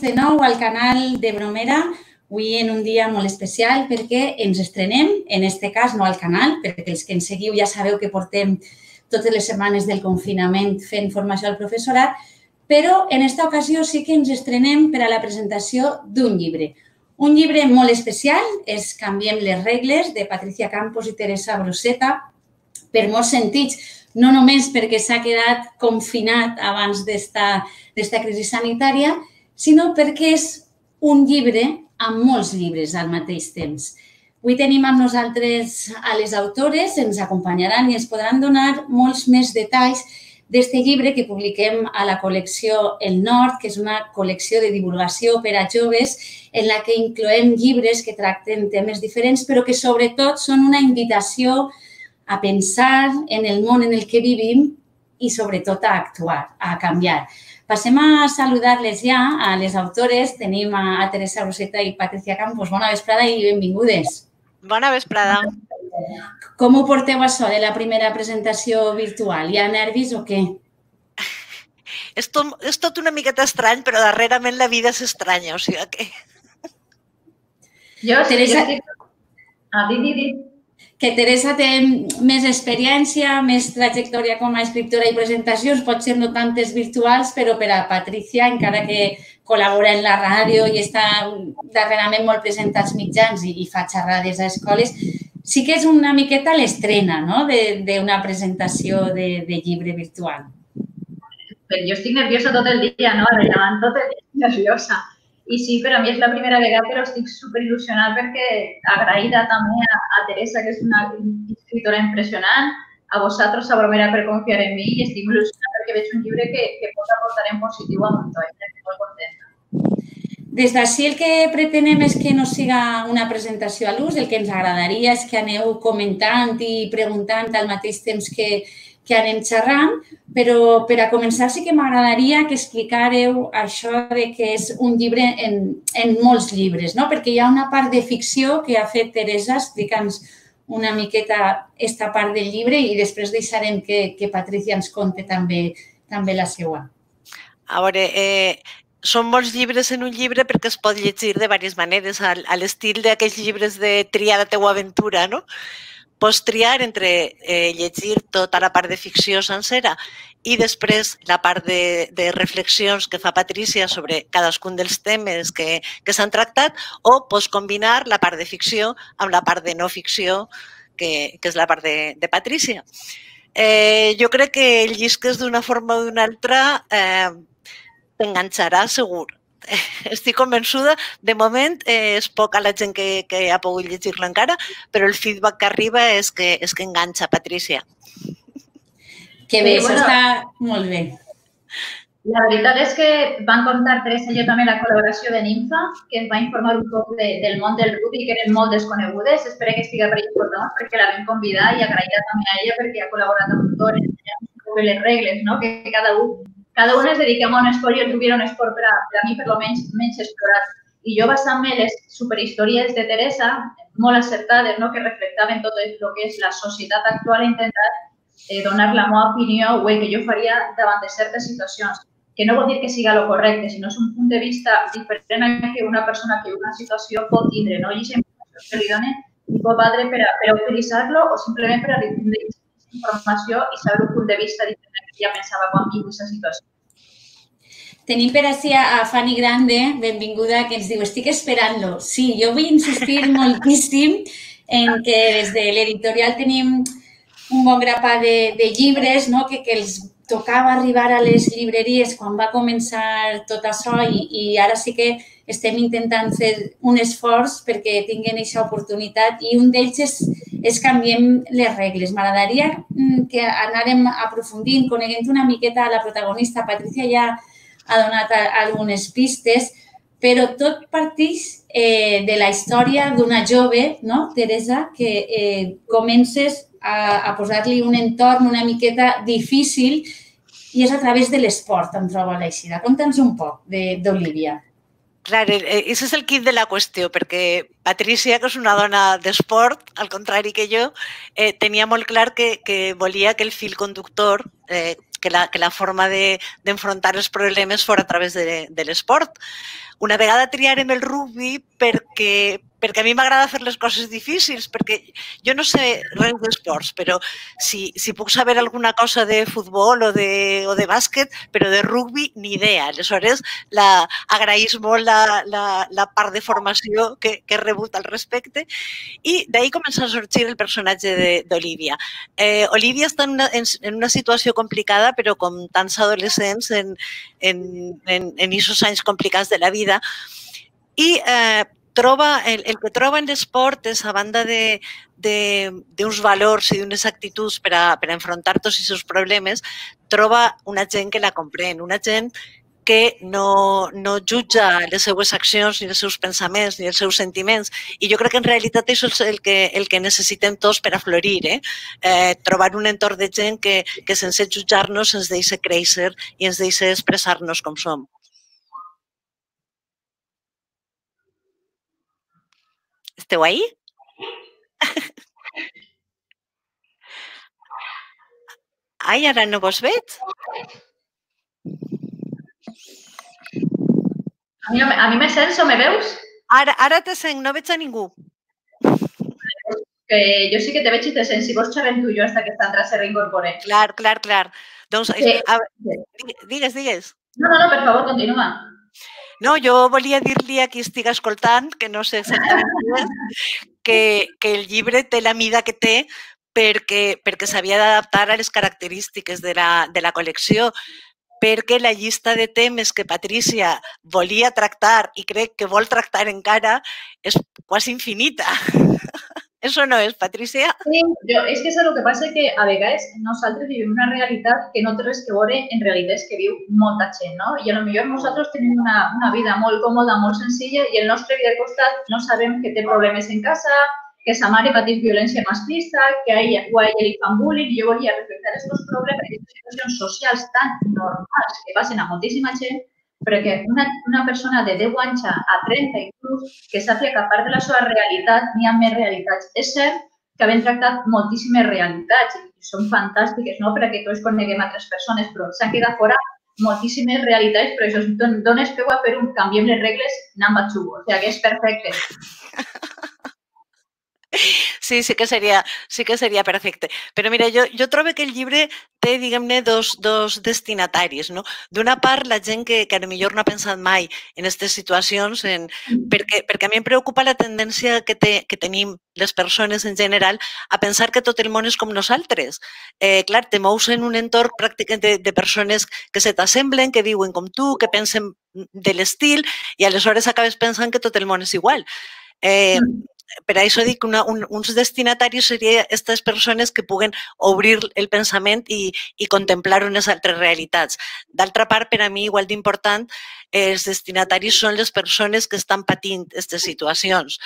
de nou al canal de Bromera, avui en un dia molt especial perquè ens estrenem, en este cas no al canal, perquè els que ens seguiu ja sabeu que portem totes les setmanes del confinament fent formació al professorat, però en esta ocasió sí que ens estrenem per a la presentació d'un llibre. Un llibre molt especial és Canviem les regles, de Patricia Campos i Teresa Broseta, per molts sentits, no només perquè s'ha quedat confinat abans d'esta crisi sanitària, sinó perquè és un llibre amb molts llibres al mateix temps. Avui tenim amb nosaltres a les autores, ens acompanyaran i ens podran donar molts més detalls d'este llibre que publiquem a la col·lecció El Nord, que és una col·lecció de divulgació per a joves en la que incloem llibres que tracten temes diferents, però que sobretot són una invitació a pensar en el món en el que vivim i sobretot a actuar, a canviar. Passem a saludar-les ja, a les autores. Tenim a Teresa Roseta i Patricia Campos. Bona vesprada i benvingudes. Bona vesprada. Com ho porteu això de la primera presentació virtual? Hi ha nervis o què? És tot, és tot una miqueta estrany, però darrerament la vida és estranya, o sigui que... Jo, Teresa... Jo Ah, di, di, di que Teresa té més experiència, més trajectòria com a escriptora i presentacions, potser no tantes virtuals, però per a Patricia, encara que col·labora en la ràdio i està darrerament molt present als mitjans i, i fa xerrades a escoles, sí que és una miqueta l'estrena no? d'una presentació de, de llibre virtual. Però jo estic nerviosa tot el dia, no? Rellevant tot el dia nerviosa. I sí, per a mi és la primera vegada, però estic superil·lusionat perquè agraïda també a, a Teresa, que és una escritora impressionant, a vosaltres, a Bromera, per confiar en mi i estic il·lusionat perquè veig un llibre que, que pot aportar en positiu a Montoya. Estic molt contenta. Des d'ací el que pretenem és que no siga una presentació a l'ús, el que ens agradaria és que aneu comentant i preguntant al mateix temps que, que anem xerrant, però per a començar sí que m'agradaria que explicareu això de que és un llibre en, en molts llibres, no? perquè hi ha una part de ficció que ha fet Teresa, explica'ns una miqueta esta part del llibre i després deixarem que, que Patricia ens conte també, també la seva. A veure, eh, són molts llibres en un llibre perquè es pot llegir de diverses maneres, a l'estil d'aquells llibres de triar la teua aventura, no? Pots triar entre eh, llegir tota la part de ficció sencera i després la part de, de reflexions que fa Patrícia sobre cadascun dels temes que, que s'han tractat o pots combinar la part de ficció amb la part de no ficció, que, que és la part de, de Patrícia. Eh, jo crec que llisques d'una forma o d'una altra eh, t'enganxarà segur estic convençuda. De moment eh, és poca la gent que, que ha pogut llegir-la encara, però el feedback que arriba és que, és que enganxa, Patricia. Que bé, sí, bueno, està molt bé. La veritat és que van contar Teresa i jo també la col·laboració de Ninfa, que ens va informar un poc de, del món del rugby, que eren molt desconegudes. Espero que estigui per important perquè la vam convidar i agraïda també a ella perquè ha col·laborat amb tot, les regles, no? que cada un cada un es dediquem a un esport i el rugby era un esport per a, per a mi per lo menys menys explorat. I jo basant-me les superhistòries de Teresa, molt acertades, no? que reflectaven tot el que és la societat actual, he intentat eh, donar la meva opinió o el que jo faria davant de certes situacions. Que no vol dir que siga lo correcte, sinó és un punt de vista diferent a que una persona que una situació pot tindre, no? I aquesta que li donen i pot valdre per a, per utilitzar-lo o simplement per a informació i saber un punt de vista diferent ja pensava quan viu aquesta situació. Tenim per així a Fanny Grande, benvinguda, que ens diu, estic esperant-lo. Sí, jo vull insistir moltíssim en que des de l'editorial tenim un bon grapat de, de llibres no? que, que els tocava arribar a les llibreries quan va començar tot això i, i ara sí que estem intentant fer un esforç perquè tinguin aquesta oportunitat i un d'ells és, és canviem les regles. M'agradaria mm, que anàrem aprofundint, coneguent una miqueta la protagonista. Patricia ja ha donat algunes pistes, però tot partix eh, de la història d'una jove, no, Teresa, que eh, comences a, a posar-li un entorn una miqueta difícil i és a través de l'esport, em trobo a l'eixida. Conta'ns un poc d'Olivia. Clar, eh, és el kit de la qüestió, perquè Patricia, que és una dona d'esport, al contrari que jo, eh, tenia molt clar que, que que el fil conductor, eh, que la, que la forma d'enfrontar de, els problemes fora a través de, de. Una vegada triarem el rugby perquè, perquè a mi m'agrada fer les coses difícils, perquè jo no sé res d'esports, però si, si puc saber alguna cosa de futbol o de, o de bàsquet, però de rugby ni idea. Aleshores, la, agraïs molt la, la, la part de formació que, que he rebut al respecte i d'ahir comença a sorgir el personatge d'Olivia. Eh, Olivia està en una, en, en una situació complicada, però com tants adolescents en, en, en, en aquests anys complicats de la vida, i eh, troba, el, el que troba en l'esport és, a banda d'uns valors i d'unes actituds per a, per a enfrontar tots els seus problemes, troba una gent que la comprèn, una gent que no, no jutja les seues accions, ni els seus pensaments, ni els seus sentiments. I jo crec que en realitat això és el que, el que necessitem tots per a florir. Eh? Eh, trobar un entorn de gent que, que sense jutjar-nos ens deixa créixer i ens deixa expressar-nos com som. Esteu ahí? Ai, ara no vos veig? A mi, a mi me sents o me veus? Ara, ara te sent, no veig a ningú. Que jo sí que te veig i te sent. Si vols xerrem tu i jo hasta que Sandra se reincorpore. Clar, clar, clar. Doncs, sí. a, digues, digues. No, no, no, per favor, continua. No, jo volia dir-li a qui estigui escoltant, que no sé exactament que, que el llibre té la mida que té perquè, perquè s'havia d'adaptar a les característiques de la, de la col·lecció, perquè la llista de temes que Patricia volia tractar i crec que vol tractar encara és quasi infinita. Eso no és, Patricia? Sí, jo, és que és el que passa que a vegades nosaltres vivim una realitat que no té res que veure en realitats que viu molta gent, no? I a lo millor nosaltres tenim una, una vida molt còmoda, molt senzilla i el nostre vida al costat no sabem que té problemes en casa, que sa mare patís violència masclista, que a ella, o a ella li fan bullying, i jo volia reflectar aquests problemes, aquestes situacions socials tan normals que passen a moltíssima gent, perquè una, una persona de 10 anys a 30 inclús que sàpiga que a part de la seva realitat n'hi ha més realitats. És cert que havem tractat moltíssimes realitats i són fantàstiques no? perquè tots coneguem altres persones, però s'han quedat fora moltíssimes realitats, però això don, dones peu a fer un canviem les regles, anem a xugo. O sigui, que és perfecte. Sí, sí que seria, sí que seria perfecte. Però mira, jo, jo trobo que el llibre té, diguem-ne, dos, dos destinataris. No? D'una part, la gent que, que millor no ha pensat mai en aquestes situacions, en, perquè, perquè a mi em preocupa la tendència que, té, que tenim les persones en general a pensar que tot el món és com nosaltres. Eh, clar, te mous en un entorn pràcticament de, de persones que se t'assemblen, que viuen com tu, que pensen de l'estil i aleshores acabes pensant que tot el món és igual. Eh, per això dic que un, uns destinataris serien aquestes persones que puguen obrir el pensament i, i contemplar unes altres realitats. D'altra part, per a mi, igual d'important, els destinataris són les persones que estan patint aquestes situacions.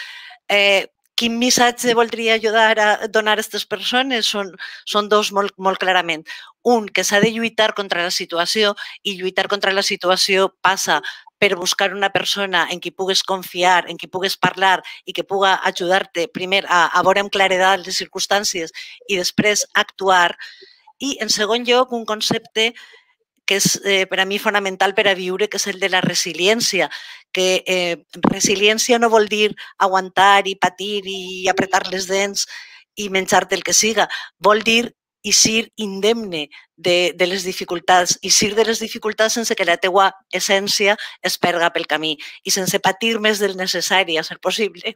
Eh, quin missatge voldria ajudar a donar a aquestes persones? Són, són dos molt, molt clarament. Un, que s'ha de lluitar contra la situació i lluitar contra la situació passa per buscar una persona en qui pugues confiar, en qui pugues parlar i que puga ajudar-te primer a, a veure amb claredat les circumstàncies i després actuar. I, en segon lloc, un concepte que és eh, per a mi fonamental per a viure, que és el de la resiliència, que eh, resiliència no vol dir aguantar i patir i apretar les dents i menjar-te el que siga, vol dir i ser indemne de, de les dificultats i ser de les dificultats sense que la teua essència es perga pel camí i sense patir més del necessari, a ser possible.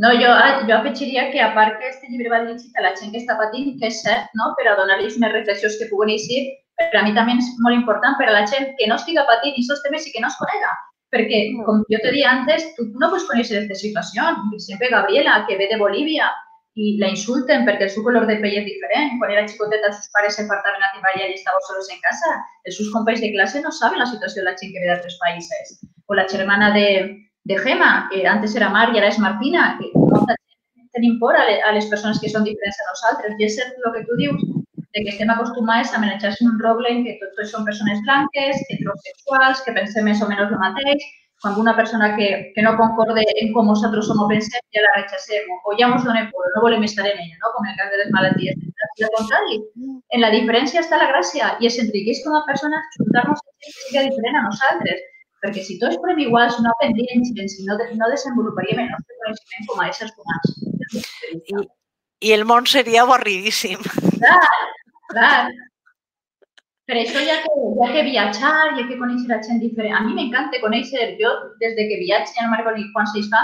No, jo, jo afegiria que a part que este llibre va dirigit a la gent que està patint, que és cert, no? per a donar-los més reflexions que puguen eixir, per a mi també és molt important per a la gent que no estiga patint aquests temes i que no es conega. Perquè, com jo te deia antes, tu no pots conèixer aquesta situació. Per exemple, Gabriela, que ve de Bolívia, i la insulten perquè el seu color de pell és diferent. Quan era xicoteta, els seus pares se fartaven a treballar i estava sols en casa. Els seus companys de classe no saben la situació de la gent que ve d'altres països. O la germana de, de Gema, que antes era Mar i ara és Martina, que molta gent tenim por a, a les persones que són diferents a nosaltres. I és cert el que tu dius, de que estem acostumats a manejar un roble en què tots som persones blanques, heterosexuals, que pensem més o menys el mateix, quan una persona que, que no concorde en com nosaltres som o pensem, ja la rechacem o ja ens donem por, no volem estar en ella, no? com en el cas de les malalties al contrari. En la diferència està la gràcia i es enriqueix com a persona juntar-nos gent que sigui diferent a nosaltres. Perquè si tots fórem iguals, no aprendríem gens i no, no desenvoluparíem el nostre coneixement com a éssers humans. I, I el món seria avorridíssim. Clar, clar. Per això hi ha que, ha que viatjar, ha que conèixer la gent diferent. A mi m'encanta conèixer, jo des de que viatge, m'agrada ni quan s'hi fa,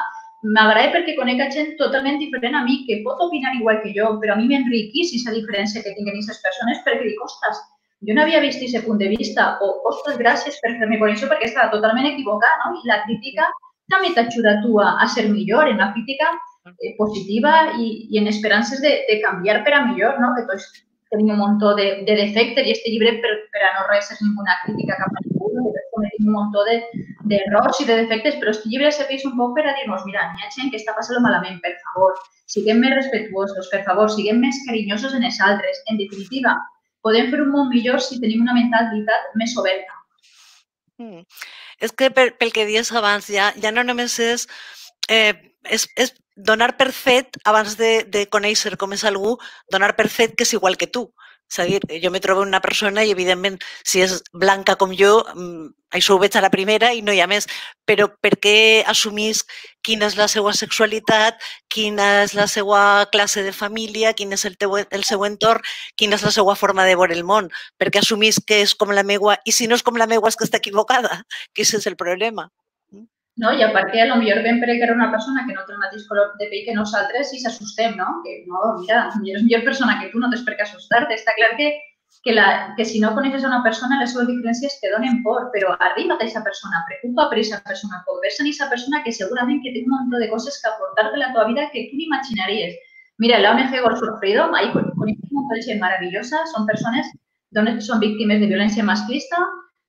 m'agrada perquè conec a gent totalment diferent a mi, que pot opinar igual que jo, però a mi m'enriquís aquesta diferència que tinguin aquestes persones perquè dic, ostres, jo no havia vist aquest punt de vista, o ostres, gràcies per fer-me conèixer perquè estava totalment equivocat, no? I la crítica també t'ajuda a tu a, a ser millor, en la crítica eh, positiva i, i en esperances de, de canviar per a millor, no? Que tenim un munt de, de defectes i este llibre per, per a no res és ninguna crítica cap a ningú, cometim un munt d'errors de, i de defectes, però este llibre serveix un poc per a dir-nos, mira, hi ha gent que està passant malament, per favor, siguem més respectuosos, per favor, siguem més carinyosos en els altres. En definitiva, podem fer un món millor si tenim una mentalitat més oberta. Mm. És que per, pel que dius abans, ja, ja no només és, eh, és, és donar per fet, abans de, de conèixer com és algú, donar per fet que és igual que tu. És a dir, jo me trobo una persona i, evidentment, si és blanca com jo, mm, això ho veig a la primera i no hi ha més. Però per què assumís quina és la seva sexualitat, quina és la seva classe de família, quin és el, teu, el seu entorn, quina és la seva forma de veure el món? Per què assumís que és com la meua i si no és com la meua és que està equivocada? Que és el problema. No? I a part que potser ben per que era una persona que no té el mateix color de pell que nosaltres i s'assustem, no? Que no, mira, és millor persona que tu, no tens per què assustar-te. Està clar que, que, la, que si no coneixes a una persona, les seves diferències te donen por, però arriba a aquesta persona, preocupa per aquesta persona, conversa amb aquesta persona que segurament que té un munt de coses que aportar de la teva vida que tu n'imaginaries. Mira, la ONG Golf Freedom, ahí coneixem un munt de gent maravillosa, són persones dones que són de violència masclista,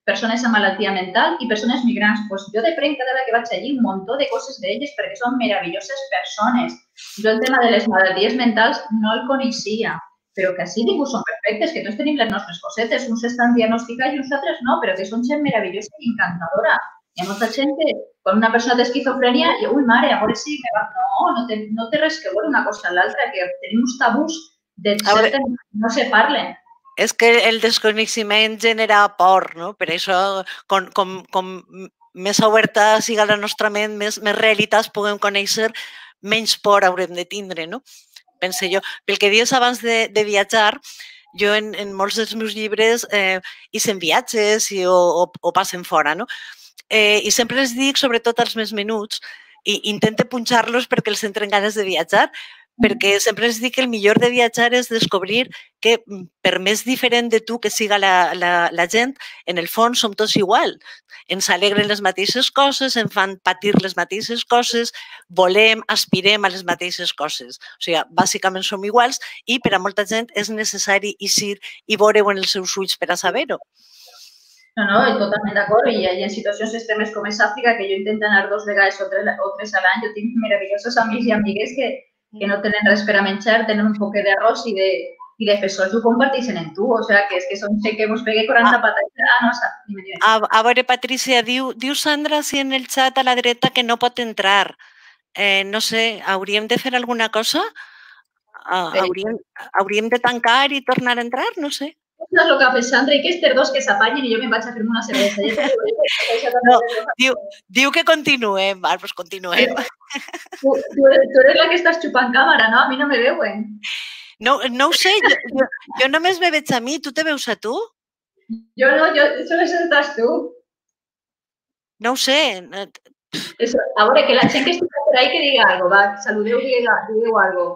persones amb malaltia mental i persones migrants. Pues jo deprenc cada vegada que vaig allí un munt de coses d'elles perquè són meravelloses persones. Jo el tema de les malalties mentals no el coneixia, però que així ningú són perfectes, que tots tenim les nostres cosetes, uns estan diagnosticats i uns altres no, però que són gent meravellosa i encantadora. Hi ha molta gent que, quan una persona té esquizofrènia, i, ui, mare, a veure si me va... No, no té, no té res que veure una cosa amb l'altra, que tenim uns tabús de veure... no se parlen és que el desconeixement genera por, no? Per això, com, com, com més oberta siga la nostra ment, més, més realitats puguem conèixer, menys por haurem de tindre, no? Pense jo. Pel que dius abans de, de viatjar, jo en, en molts dels meus llibres eh, sent viatges i, o, o, o passen fora, no? Eh, I sempre els dic, sobretot als més menuts, i intente punxar-los perquè els entren ganes de viatjar, perquè sempre els dic que el millor de viatjar és descobrir que mm, per més diferent de tu que siga la, la, la gent, en el fons som tots igual. Ens alegren les mateixes coses, ens fan patir les mateixes coses, volem, aspirem a les mateixes coses. O sigui, bàsicament som iguals i per a molta gent és necessari eixir i veure-ho en els seus ulls per a saber-ho. No, no, totalment d'acord. I, I en situacions extremes com és Àfrica, que jo intento anar dos vegades o tres, o tres a l'any, jo tinc meravellosos amics i amigues que, que no tenen res per a menjar, tenen un poc d'arròs i de, i de fesols ho comparteixen en tu. O sigui, que és que són sé que vos pegue 40 ah. patates. Ah, no, dime, dime. A, a veure, Patricia, diu, diu Sandra si en el xat a la dreta que no pot entrar. Eh, no sé, hauríem de fer alguna cosa? Uh, hauríem, hauríem de tancar i tornar a entrar? No sé. No és el que ha fet Sandra i que estes dos que s'apanyen i jo me'n vaig a fer-me una cervesa. no, diu, diu que continuem, val, doncs continuem. Tu, tu, eres la que estàs xupant càmera, no? A mi no me veuen. No, no ho sé, jo, jo, jo només me veig a mi, tu te veus a tu? Jo no, jo només estàs tu. No ho sé. Eso, a veure, que la gent que està per ahí que diga algo, va, saludeu, diga, digueu algo.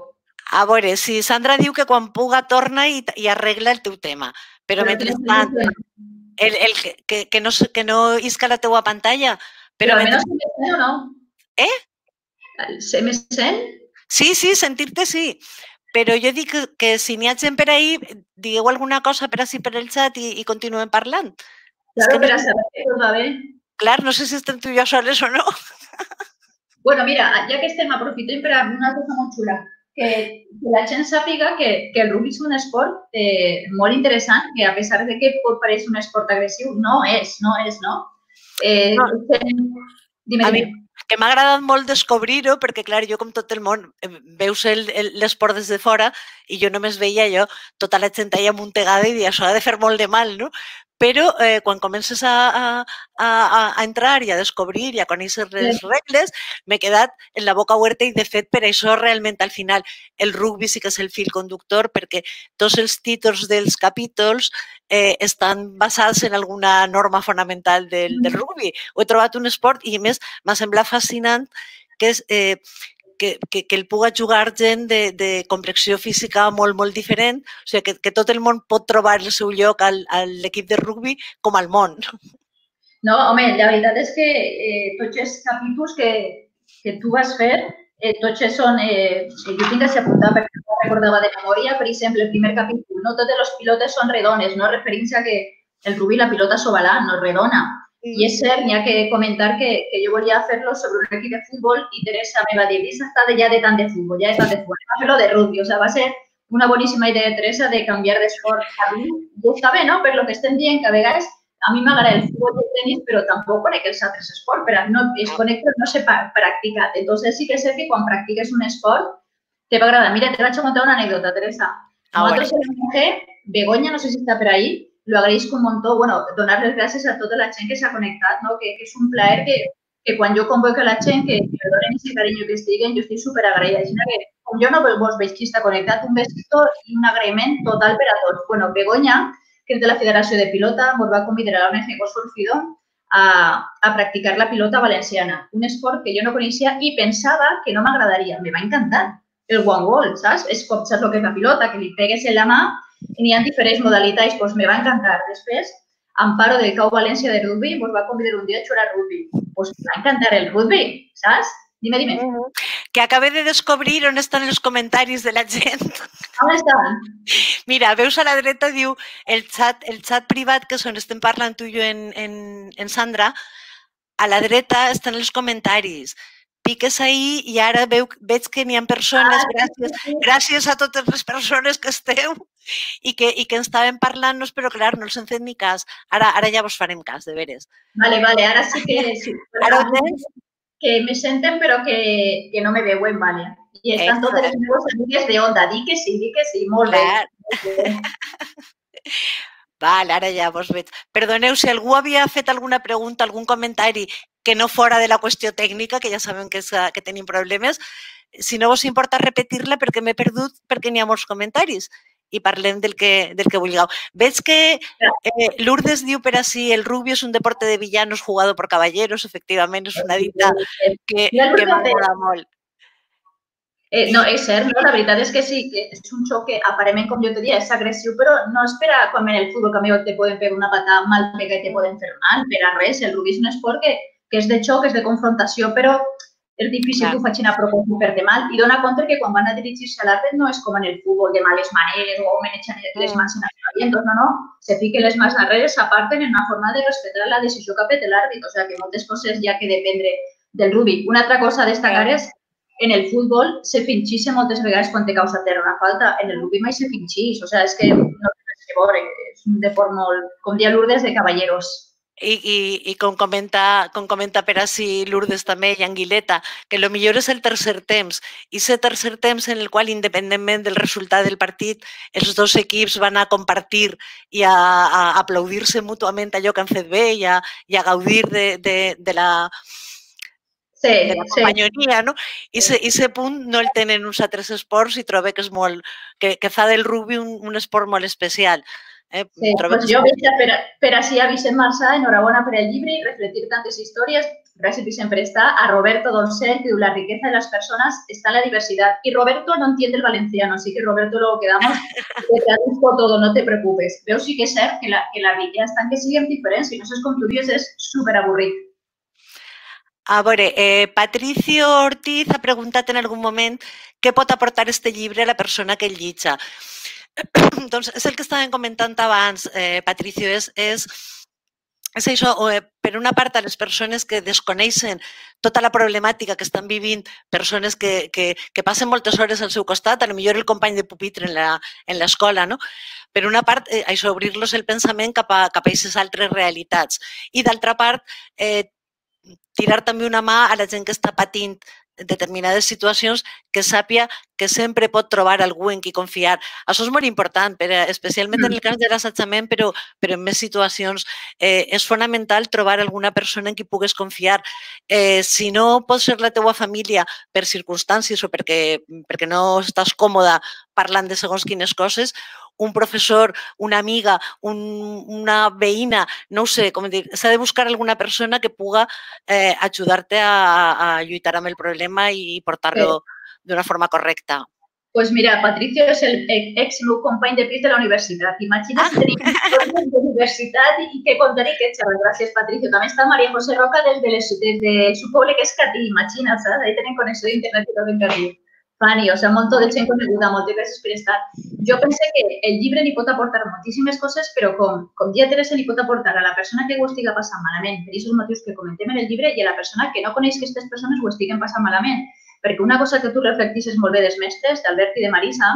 A veure, si Sandra diu que quan puga torna i, i arregla el teu tema. Però, mentrestant, el, el, que, que, no, que no isca la teua pantalla. Però, però almenys se o no? Eh? Se me sent? Sí, sí, sentir-te sí. Però jo dic que, que si n'hi ha gent per ahí, digueu alguna cosa per així per el xat i, i continuem parlant. Claro, per a saber que tot va bé. Clar, no sé si estem tu i jo soles o no. Bueno, mira, ja que estem, aprofitem per una cosa molt xula que, que la gent sàpiga que, que el rugby és un esport eh, molt interessant, que a pesar de que pot parèixer un esport agressiu, no és, no és, no? Eh, no. Dime, a, mi, que m'ha agradat molt descobrir-ho, perquè, clar, jo com tot el món, eh, veus l'esport des de fora i jo només veia allò, tota la gent allà amuntegada i això ha de fer molt de mal, no? Però eh, quan comences a, a, a, a entrar i a descobrir i a conèixer les regles, m'he quedat en la boca oberta i, de fet, per això realment al final el rugby sí que és el fil conductor perquè tots els títols dels capítols eh, estan basats en alguna norma fonamental del, del rugby. Ho he trobat un esport i, a més, m'ha semblat fascinant que és eh, que, que, que el puga jugar gent de, de complexió física molt, molt diferent, o sigui, que, que tot el món pot trobar el seu lloc al, a l'equip de rugby com al món. No, home, la veritat és que eh, tots els capítols que, que tu vas fer, eh, tots són, eh, jo tinc que apuntar perquè no recordava de memòria, per exemple, el primer capítol, no totes les pilotes són redones, no referint-se a que el rugby la pilota és ovalà, no redona. I és cert, n'hi ha que comentar que, que jo volia fer-lo sobre un equip de futbol i Teresa me va dir, Lisa està ja de tant de futbol, ja de tant de futbol, va fer-lo de rugby. O sigui, va ser una boníssima idea de Teresa de canviar d'esport a rugby. I està bé, no? Per lo que estem dient, que a vegades a mi m'agrada el futbol i el tenis, però tampoc conec els altres esports, però no, es conec però no sé practicar. Entonces sí que sé que quan practiques un esport te va agradar. Mira, te vaig a contar una anècdota, Teresa. Ah, Nosaltres bueno. mujer, Begoña, no sé si està per ahí, lo agradezco un montón. Bueno, donar les gràcies a tota la gent que s'ha connectat, no? que, que és un plaer que, que quan jo convoco a la gent que, que donen aquest carinyo que estiguen, jo estic super agraïda. Així que, com jo no vos veig qui està connectat, un besito i un agraïment total per a. Bueno, Begoña, que és de la Federació de Pilota, ens va convidar a l'ONG Solfido a, a practicar la pilota valenciana, un esport que jo no coneixia i pensava que no m'agradaria. Me va encantar el one goal, saps? És com saps el que és la pilota, que li pegues en la mà n'hi ha diferents modalitats, doncs me va encantar. Després, Amparo del Cau València de rugby ens va convidar un dia a jugar rugby. Pues me va encantar el rugby, saps? Dime, dime. Uh -huh. Que acabé de descobrir on estan els comentaris de la gent. On estan? Mira, veus a la dreta, diu el xat, el xat privat, que és on estem parlant tu i jo en, en, en Sandra, a la dreta estan els comentaris piques ahí i ara veu, veig que n'hi ha persones, ah, gràcies, gràcies a totes les persones que esteu i que, i que ens estaven parlant-nos, però clar, no els hem fet ni cas. Ara, ara ja vos farem cas, de veres. Vale, vale, ara sí que... Sí, ara ho tens? Que me senten però que, que no me veuen, vale. I estan Exacte. totes les meves amigues de onda. Di que sí, di que sí, molt clar. bé. Val, ara ja vos veig. Perdoneu, si algú havia fet alguna pregunta, algun comentari que no fora de la qüestió tècnica, que ja sabem que, és, que tenim problemes, si no vos importa repetir-la perquè m'he perdut perquè n'hi ha molts comentaris i parlem del que, del que vulgueu. Veig que eh, Lourdes diu per així el rugby és un deporte de villanos jugado por caballeros, efectivament, és una dita que, que m'agrada molt. Eh, no, és cert, no? la veritat és que sí, que és un xoc que aparentment, com jo te dia, és agressiu, però no és per a en el futbol que a mi te poden fer una patada mal pega i te poden fer mal, per a res. El rugby és un esport que que és de xoc, és de confrontació, però és difícil que ho facin a propòsit fer-te mal. I dona compte que quan van a dirigir-se a no és com en el futbol, de males maneres o manegen les mans en els no, no. Se fiquen les mans darrere, s'aparten en una forma de respetar la decisió que ha fet l'àrbit. O sigui que moltes coses ja que dependre del rugby. Una altra cosa a destacar és en el futbol se finxisse moltes vegades quan te causa terra una falta. En el rugby mai se finxís. O sigui, és que no res que veure. És un deport molt, com dia Lourdes, de caballeros. I, i, i com, comenta, com comenta per així Lourdes també i Anguileta, que el millor és el tercer temps. I ser tercer temps en el qual, independentment del resultat del partit, els dos equips van a compartir i a, a aplaudir-se mútuament allò que han fet bé i a, i a gaudir de, de, de la, sí, de la companyonia, sí. no? I aquest punt no el tenen uns altres esports i trobo que és molt, que, que fa del rugby un, un esport molt especial. Eh, sí, pues jo, per, per així a Vicent Marçà, enhorabona per el llibre i reflectir tantes històries. Vicent, per estar. A Roberto Doncel, que la riqueza de las personas está en la diversidad. Y Roberto no entiende el valenciano, así que Roberto luego quedamos, te traduzco todo, no te preocupes. Veu sí que és cert que la, que la riquesa està en que siguem diferents, si no saps com tu dius és superavorrit. A veure, eh, Patricio Ortiz ha preguntat en algun moment què pot aportar este llibre a la persona que el llitja. doncs és el que estàvem comentant abans, eh, Patricio, és, és, és això, eh, per una part, a les persones que desconeixen tota la problemàtica que estan vivint, persones que, que, que passen moltes hores al seu costat, a lo millor el company de pupitre en l'escola, no? Per una part, eh, això, obrir-los el pensament cap a, cap a aquestes altres realitats. I d'altra part, eh, tirar també una mà a la gent que està patint determinades situacions que sàpia que sempre pot trobar algú en qui confiar. Això és molt important, per, especialment en el cas de l'assetjament, però, però en més situacions. Eh, és fonamental trobar alguna persona en qui pugues confiar. Eh, si no pot ser la teua família per circumstàncies o perquè, perquè no estàs còmoda parlant de segons quines coses, un professor, una amiga, un, una veïna, no ho sé, com dir, s'ha de buscar alguna persona que puga eh, ajudar-te a, a lluitar amb el problema i portar-lo d'una forma correcta. Pues mira, Patricio és el ex company de pis de la universitat. Imagina si tenim un de universitat i que contaré que xerrar. Gràcies, Patricio. També està Maria José Roca des de, les, des de su poble, que és Catí. Imagina, saps? Ahí tenen connexió d'internet i tot en Catí. Fanny, o sigui, un munt de gent coneguda, moltes gràcies per estar. Jo penso que el llibre li pot aportar moltíssimes coses, però com, com dia Teresa li pot aportar a la persona que ho estiga passant malament, per aquests motius que comentem en el llibre, i a la persona que no coneix que aquestes persones ho estiguen passant malament. Perquè una cosa que tu reflectisses molt bé dels mestres, d'Albert i de Marisa,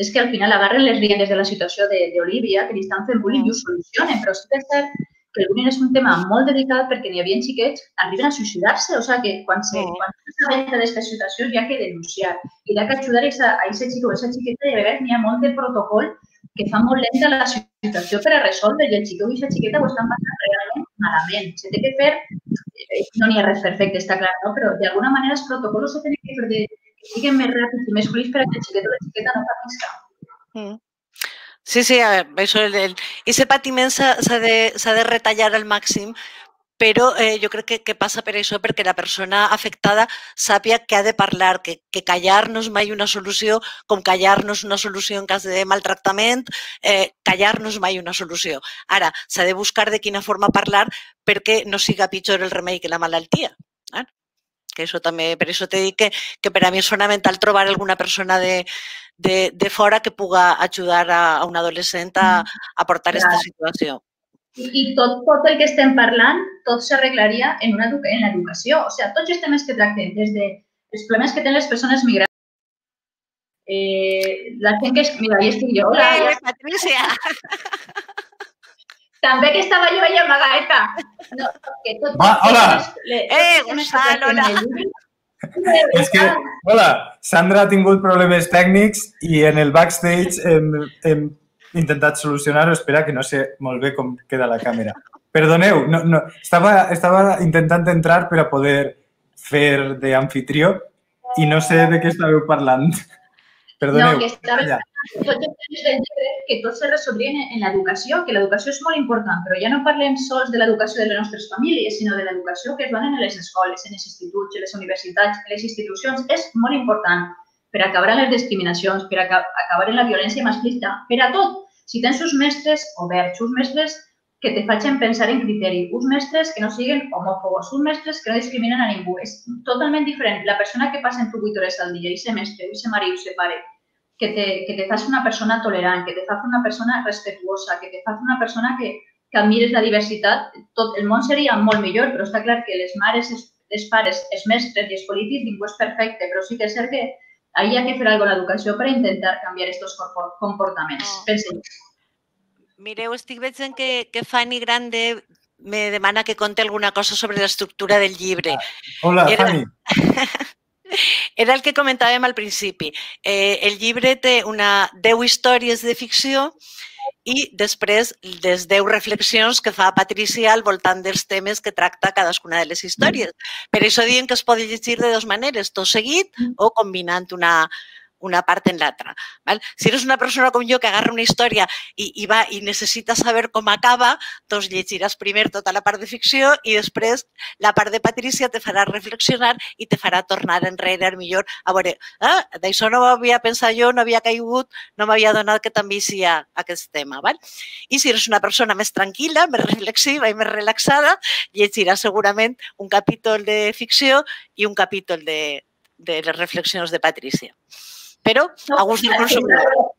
és que al final agarren les riendes de la situació d'Olivia, que li estan fent bullying i ho solucionen, però sí que és cert que el bullying és un tema molt delicat perquè n'hi havia xiquets arriben a suïcidar-se, o sigui que quan se, sí. quan se saben d'aquestes situacions hi ha que denunciar i hi ha que ajudar a aquest xic o a aquesta xiqueta i a vegades n'hi ha molt de protocol que fa molt lenta la situació per a resoldre i el xic o aquesta xiqueta ho estan passant realment malament. Se té que fer, eh, no n'hi ha res perfecte, està clar, no? però d'alguna manera els protocols se tenen que fer de, que siguin més ràpids i més fluïts per a que el xiquet o la xiqueta no patisca. Mm. Sí, sí, a veure, això, el, el, ese patiment s'ha de, de retallar al màxim, però eh, jo crec que, que passa per això perquè la persona afectada sàpia que ha de parlar, que, que callar no és mai una solució, com callar no és una solució en cas de maltractament, eh, callar no és mai una solució. Ara, s'ha de buscar de quina forma parlar perquè no siga pitjor el remei que la malaltia. Eh? Que això també, per això t'he dit que, que per a mi és fonamental trobar alguna persona de, de, de fora que puga ajudar a, a un adolescent a, a portar aquesta situació. I, I tot, tot el que estem parlant, tot s'arreglaria en, una, en l'educació. O sigui, tots els temes que tractem, des de els problemes que tenen les persones migrants, eh, la gent que és... Mira, ahí estic jo. Hola, eh, Patricia! També que estava jo allà amagadeta. No, que tot, Va, hola! Les, eh, Gonzalo, hola! És que, hola, Sandra ha tingut problemes tècnics i en el backstage hem, hem intentat solucionar-ho. Espera que no sé molt bé com queda la càmera. Perdoneu, no, no, estava, estava intentant entrar per a poder fer d'anfitrió i no sé de què estàveu parlant. Perdoneu. No, que estava ja. Temes del llibre que tots se resolien en l'educació, que l'educació és molt important, però ja no parlem sols de l'educació de les nostres famílies, sinó de l'educació que es donen en les escoles, en els instituts, en les universitats, en les institucions. És molt important per acabar amb les discriminacions, per acabar amb la violència masclista, per a tot. Si tens uns mestres oberts, uns mestres que te facin pensar en criteri, uns mestres que no siguin homòfobos, uns mestres que no discriminen a ningú. És totalment diferent. La persona que passa en tu 8 hores al dia, i ser mestre, i ser mare, i ser pare, que te, que te fas una persona tolerant, que te fas una persona respetuosa, que te fas una persona que, que admires la diversitat, tot el món seria molt millor, però està clar que les mares, els pares, els mestres i els polítics, ningú és perfecte, però sí que és cert que ahí hi ha que fer alguna l'educació per intentar canviar aquests comportaments. Oh. Penseu. Mireu, estic veient que, que Fanny Grande me demana que conte alguna cosa sobre l'estructura del llibre. Hola, Era... Fanny. Era el que comentàvem al principi. Eh, el llibre té una 10 històries de ficció i després les 10 reflexions que fa Patricia al voltant dels temes que tracta cadascuna de les històries. Per això diuen que es pot llegir de dues maneres, tot seguit o combinant una, una part en l'altra. Si eres una persona com jo que agarra una història i, i va i necessita saber com acaba, doncs llegiràs primer tota la part de ficció i després la part de Patrícia te farà reflexionar i te farà tornar enrere millor a veure, ah, d'això no havia pensat jo, no havia caigut, no m'havia donat que també hi ha aquest tema. Val? I si eres una persona més tranquil·la, més reflexiva i més relaxada, llegiràs segurament un capítol de ficció i un capítol de, de les reflexions de Patrícia però no, a gust del consumidor.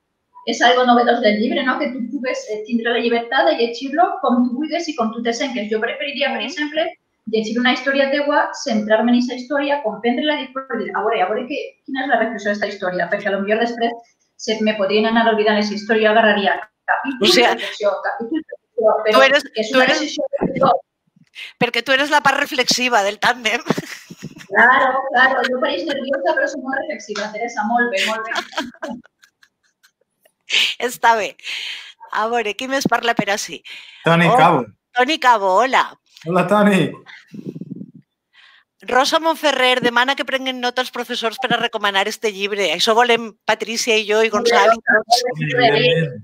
És algo novedós del llibre, no? que tu pugues eh, tindre la llibertat de llegir-lo com tu vulguis i com tu te senques. Jo preferiria, per exemple, llegir una història teua, centrar-me en aquesta història, comprendre-la i dir, a veure, a veure que, quina és la reflexió d'aquesta història, perquè a lo millor després se me podrien anar oblidant les històries, agarraria capítol, o sea, reflexió, capítol, reflexió, però tu eres, és una tu eres... decisió Perquè tu eres la part reflexiva del tàndem. Claro, claro, jo pareix nerviosa però soc molt reflexiva, Teresa, molt bé, molt bé. Està bé. A veure, qui més parla per així? Toni Oh. Cabo. Toni Cabo, hola. Hola, Toni. Rosa Monferrer demana que prenguen nota els professors per a recomanar este llibre. Això volem Patricia i jo i Gonzalo. Evidentment.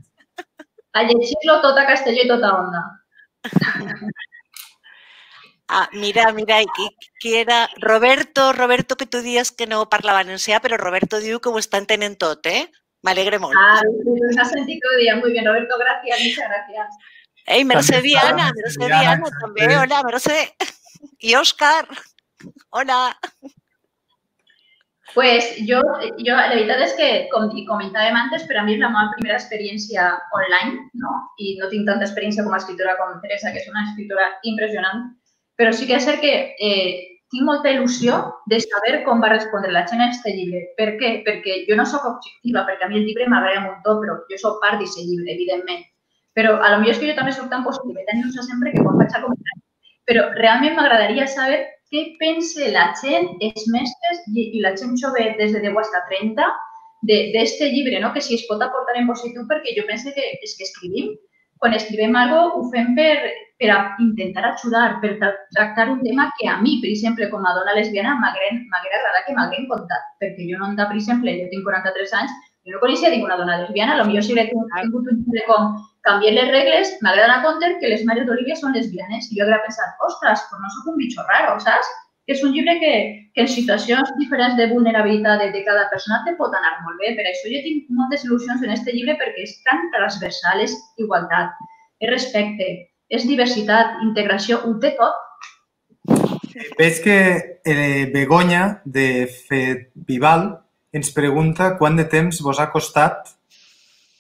A llegir-lo tot a Castelló i tota onda. Ah, mira, mira, qui era? Roberto, Roberto, que tu dies que no parla valencià, però Roberto diu que ho està entenent tot, eh? M'alegre molt. Ah, me has sentido que diría muy bien, Roberto, gracias, muchas gracias. Ei, Mercè està, Diana, Mercè Diana, Diana, també. Hola, Mercè. I Òscar. Hola. Pues yo, yo, la veritat és que, com di- comentàvem antes, per a mi és la meva primera experiència online, no? I no tinc tanta experiència com a escriptora com Teresa, que és una escriptora impressionant, però sí que és cert que eh, tinc molta il·lusió de saber com va respondre la gent a aquest llibre. Per què? Perquè jo no sóc objectiva, perquè a mi el llibre m'agrada molt però jo sóc part d'aquest llibre, evidentment. Però a lo millor és que jo també sóc tan positiva i tan il·lusa sempre que quan vaig a comentar. Però realment m'agradaria saber què pensa la gent, els mestres i la gent jove des de 10 fins a 30 d'aquest llibre, no? que si es pot aportar en positiu, perquè jo penso que és que escrivim, quan escrivim alguna cosa ho fem per, per a intentar ajudar, per tra- tractar un tema que a mi, per exemple, com a dona lesbiana, m'haguera agradat que m'haguem contat, perquè jo no, per exemple, jo tinc 43 anys, jo no coneixia ninguna dona lesbiana, potser si hagués tingut un llibre com canviar les regles, m'haguera donat compte que les mares d'Olivia són lesbianes. I jo hauria pensat, ostres, pues no sóc un bitxo raro, saps? Que és un llibre que, que en situacions diferents de vulnerabilitat de, cada persona te pot anar molt bé. Per això jo tinc moltes il·lusions en aquest llibre perquè és tan transversal, és igualtat, és respecte, és diversitat, integració, ho té tot. Veig que eh, Begoña, de Fetvival, ens pregunta quant de temps vos ha costat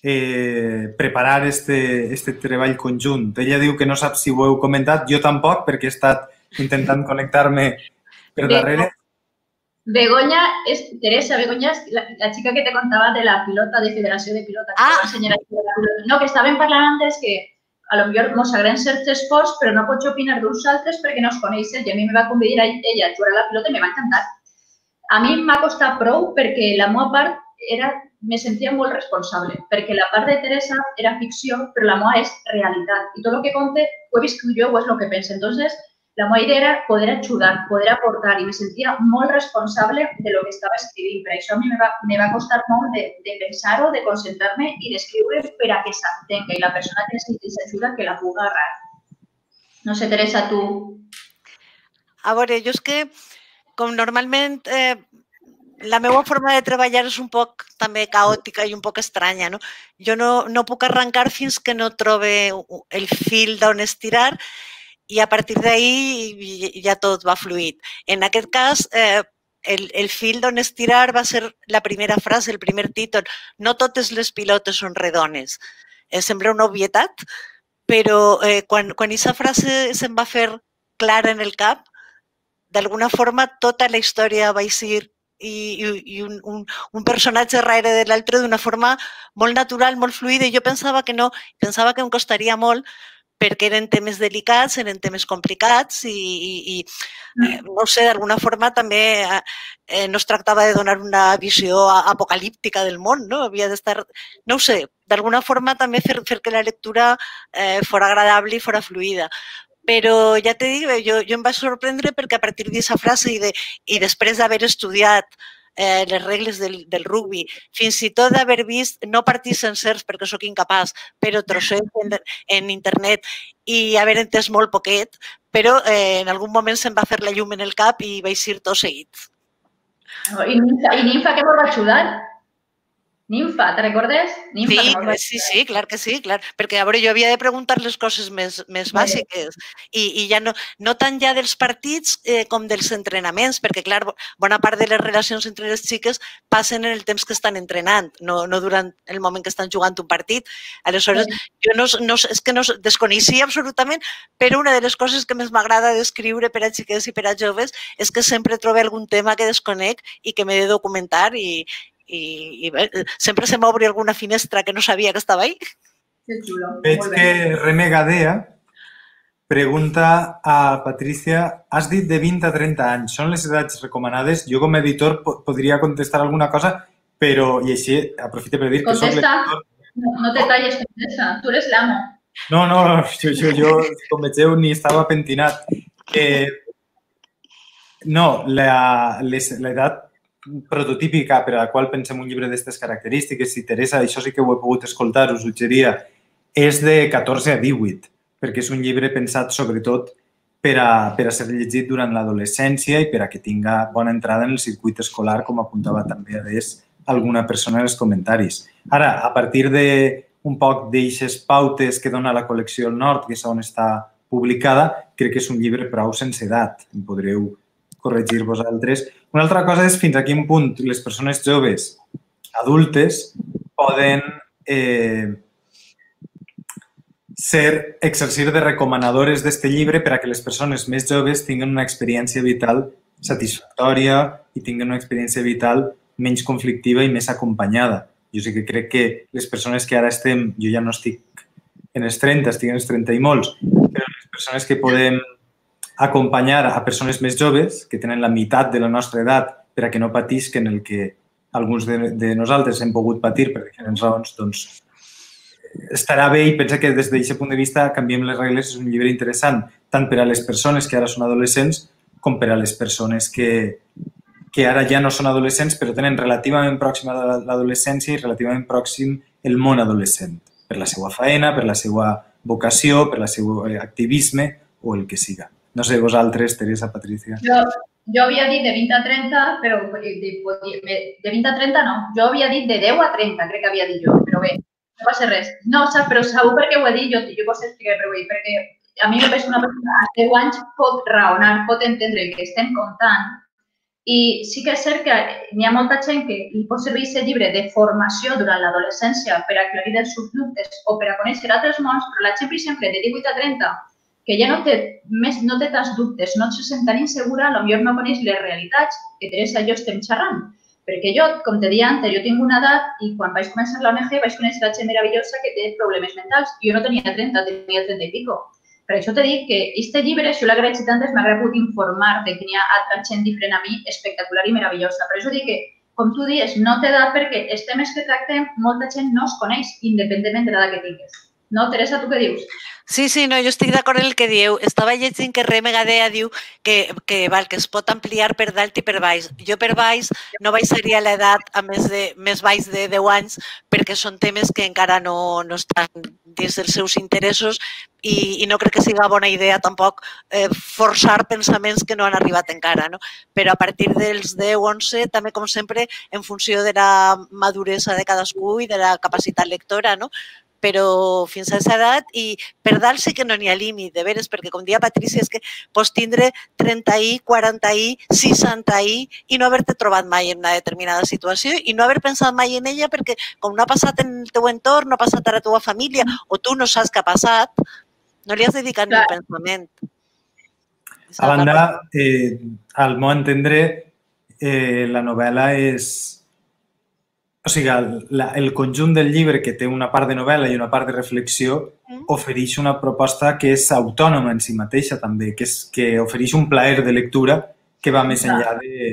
eh, preparar este, este treball conjunt. Ella diu que no sap si ho heu comentat, jo tampoc, perquè he estat intentant connectar-me per Bé, darrere. Begoña es, Teresa Begoña es la, la chica que te contaba de la pilota de Federació de Pilota. Que Ah. de la. No, que estàvem parlant antes que a lo millor mos agraden certs esports, però no pots opinar d'uns altres perquè no els coneixes. I a mi me va convidar a ella a jugar a la pilota i me va encantar. A mi m'ha costat prou perquè la meva part era, me sentia molt responsable, perquè la part de Teresa era ficció, però la meva és realitat. I tot el que conte ho he viscut jo o és el que penso. Entonces, la meva idea era poder ajudar, poder aportar i me sentia molt responsable de lo que estava escrivint. Per això a mi me va, me va costar molt de, de pensar-ho, de concentrar-me i d'escriure per a que s'entenga i la persona que necessiti ajuda que la pugui agarrar. No sé, Teresa, tu... A veure, jo és que, com normalment eh, la meva forma de treballar és un poc també caòtica i un poc estranya. No? Jo no, no puc arrencar fins que no trobe el fil d'on estirar i a partir d'ahí ja tot va fluït. En aquest cas, eh, el, el fil d'on estirar va ser la primera frase, el primer títol. No totes les pilotes són redones. Eh, sembla una obvietat, però eh, quan, quan aquesta frase se'm va fer clara en el cap, d'alguna forma tota la història va eixir i, i, un, un, un personatge darrere de l'altre d'una forma molt natural, molt fluida. I jo pensava que no, pensava que em costaria molt perquè eren temes delicats, eren temes complicats i, i, i eh, no sé, d'alguna forma també eh, no es tractava de donar una visió apocalíptica del món, no? Havia d'estar, no ho sé, d'alguna forma també fer, fer que la lectura eh, fora agradable i fora fluida. Però ja te dic, jo, jo em vaig sorprendre perquè a partir d'aquesta frase i, de, i després d'haver estudiat eh, les regles del, del rugby, fins i tot d'haver vist, no partits sencers perquè sóc incapaç, però trossets en, en internet i haver entès molt poquet, però eh, en algun moment se'm va fer la llum en el cap i vaig ir tot seguit. I i Ninfa que mos va ajudar? Ninfa, te recordes? Ninfa, Sí, va sí, sí, clar que sí, clar. Perquè, a veure, jo havia de preguntar les coses més, més bàsiques i, i ja no, no tant ja dels partits eh, com dels entrenaments, perquè, clar, bo- bona part de les relacions entre les xiques passen en el temps que estan entrenant, no, no durant el moment que estan jugant un partit. Aleshores, jo no, no, és que no desconeixia absolutament, però una de les coses que més m'agrada d'escriure per a xiques i per a joves és que sempre trobo algun tema que desconec i que m'he de documentar i, i, i bé, sempre se m'obre alguna finestra que no sabia que estava ahí. Que xulo. Veig que Reme Gadea Pregunta a Patricia, has dit de 20 a 30 anys, són les edats recomanades? Jo com a editor po podria contestar alguna cosa, però, i així aprofito per dir que soc l'editor. No, no te talles, contesta, tu eres l'amo. No, no, jo, jo, jo, com vegeu, ni estava pentinat. Eh, no, l'edat prototípica per a la qual pensem un llibre d'aquestes característiques, si Teresa, això sí que ho he pogut escoltar, us suggeria, és de 14 a 18 perquè és un llibre pensat sobretot per a, per a ser llegit durant l'adolescència i per a que tinga bona entrada en el circuit escolar, com apuntava també a des alguna persona en els comentaris. Ara, a partir de un poc d'eixes pautes que dona la col·lecció Nord, que és on està publicada, crec que és un llibre prou sense edat. Em podreu corregir vosaltres. Una altra cosa és fins a quin punt les persones joves, adultes, poden eh, ser, exercir de recomanadores d'este llibre per a que les persones més joves tinguin una experiència vital satisfactòria i tinguin una experiència vital menys conflictiva i més acompanyada. Jo sí que crec que les persones que ara estem, jo ja no estic en els 30, estic en els 30 i molts, però les persones que podem acompanyar a persones més joves, que tenen la meitat de la nostra edat, per a que no patisquen el que alguns de, de nosaltres hem pogut patir per diferents raons, doncs estarà bé i pensa que des d'aquest punt de vista Canviem les regles és un llibre interessant tant per a les persones que ara són adolescents com per a les persones que, que ara ja no són adolescents però tenen relativament pròxima l'adolescència i relativament pròxim el món adolescent per la seva faena, per la seva vocació, per la seu activisme o el que siga. No sé, vosaltres, Teresa, Patricia. Jo, jo havia dit de 20 a 30, però de, de, de 20 a 30 no. Jo havia dit de 10 a 30, crec que havia dit jo, però bé, no passa res. No, sap, però segur perquè ho he dit, jo, jo vos explicaré per ho he dit, perquè a mi pensa una persona a 10 anys pot raonar, pot entendre el que estem contant i sí que és cert que n'hi ha molta gent que li pot servir aquest llibre de formació durant l'adolescència per aclarir els seus dubtes o per a conèixer altres mons, però la gent, per exemple, de 18 a 30, que ja no té, més, no té tants dubtes, no se sent tan insegura, potser no coneix les realitats que Teresa i jo estem xerrant. Perquè jo, com te deia antes, jo tinc una edat i quan vaig començar l'ONG vaig conèixer la gent meravellosa que té problemes mentals. Jo no tenia 30, tenia 30 i pico. Per això t'he dit que aquest llibre, l'he agraït tant, m'ha agradat informar de que n'hi ha altra gent diferent a mi, espectacular i meravellosa. Per això dic que, com tu dius, no té edat perquè els temes que tractem molta gent no els coneix, independentment de l'edat que tingues. No, Teresa, tu què dius? Sí, sí, no, jo estic d'acord en el que dieu. Estava llegint que Reme Gadea diu que, que, val, que es pot ampliar per dalt i per baix. Jo per baix no baixaria l'edat a més, de, més baix de 10 anys perquè són temes que encara no, no estan dins dels seus interessos i, i no crec que siga bona idea tampoc eh, forçar pensaments que no han arribat encara. No? Però a partir dels 10-11, també com sempre, en funció de la maduresa de cadascú i de la capacitat lectora, no? Però fins a aquesta edat i per dalt sí que no n'hi ha límit, de veres, perquè com dia Patricia és que pots tindre 30 i, 40 i, 60 i i no haver-te trobat mai en una determinada situació i no haver pensat mai en ella perquè com no ha passat en el teu entorn, no ha passat a la teva família o tu no saps què ha passat, no li has dedicat Clar. ni un pensament. A banda, eh, al meu entendre, eh, la novel·la és, o sigui, el, el conjunt del llibre, que té una part de novel·la i una part de reflexió, mm. ofereix una proposta que és autònoma en si mateixa també, que, és, que ofereix un plaer de lectura que va més enllà de,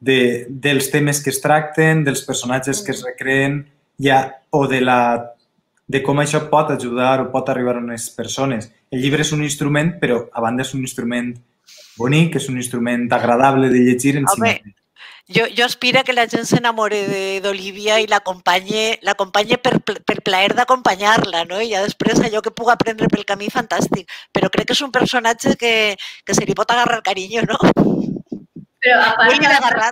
de, dels temes que es tracten, dels personatges que es mm. recreen ja, o de, la, de com això pot ajudar o pot arribar a unes persones. El llibre és un instrument, però a banda és un instrument bonic, és un instrument agradable de llegir en si mateix jo, jo aspiro que la gent s'enamore d'Olivia i l'acompanye l'acompanye per, per plaer d'acompanyar-la, no? I ja després allò que puc aprendre pel camí, fantàstic. Però crec que és un personatge que, que se li pot agarrar carinyo, no? Però a part, cada,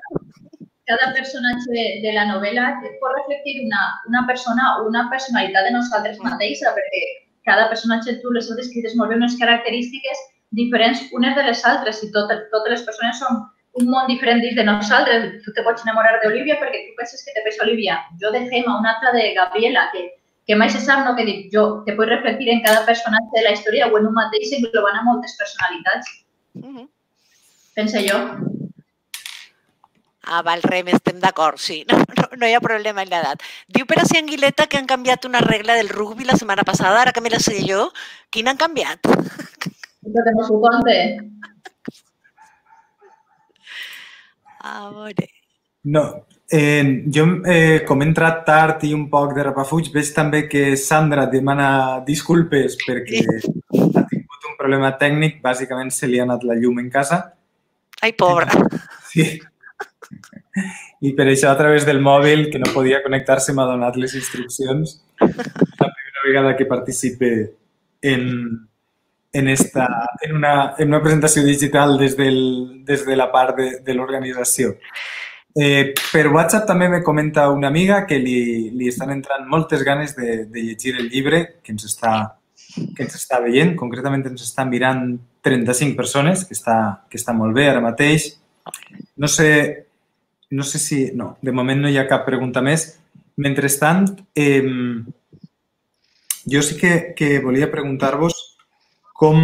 cada personatge de, de la novel·la pot reflectir una, una persona o una personalitat de nosaltres mateixa, perquè cada personatge tu les has descrites molt bé unes característiques diferents unes de les altres i tot, totes les persones són un món diferent dins de nosaltres. Tu te pots enamorar d'Olivia perquè tu penses que te pesa Olivia. Jo de Gemma, una altra de Gabriela, que, que mai se sap no, que dic, jo te puc reflectir en cada personatge de la història o en un mateix englobant a moltes personalitats. Mm -hmm. Pensa jo. Ah, val, rem, estem d'acord, sí, no, no, no hi ha problema en l'edat. Diu per a si Anguileta que han canviat una regla del rugby la setmana passada, ara que me la sé jo. Quina han canviat? Que no s'ho conte. A veure. No, eh, jo, eh, com he entrat tard i un poc de repafuig, veig també que Sandra demana disculpes perquè ha tingut un problema tècnic. Bàsicament se li ha anat la llum en casa. Ai, pobra. Sí. I per això a través del mòbil, que no podia connectar-se, m'ha donat les instruccions. La primera vegada que participe en, en, esta, en, una, en una presentació digital des, del, des de la part de, de l'organització. Eh, per WhatsApp també me comenta una amiga que li, li estan entrant moltes ganes de, de llegir el llibre que ens, està, que ens està veient. Concretament ens estan mirant 35 persones, que està, que està molt bé ara mateix. No sé, no sé si... No, de moment no hi ha cap pregunta més. Mentrestant, eh, jo sí que, que volia preguntar-vos com,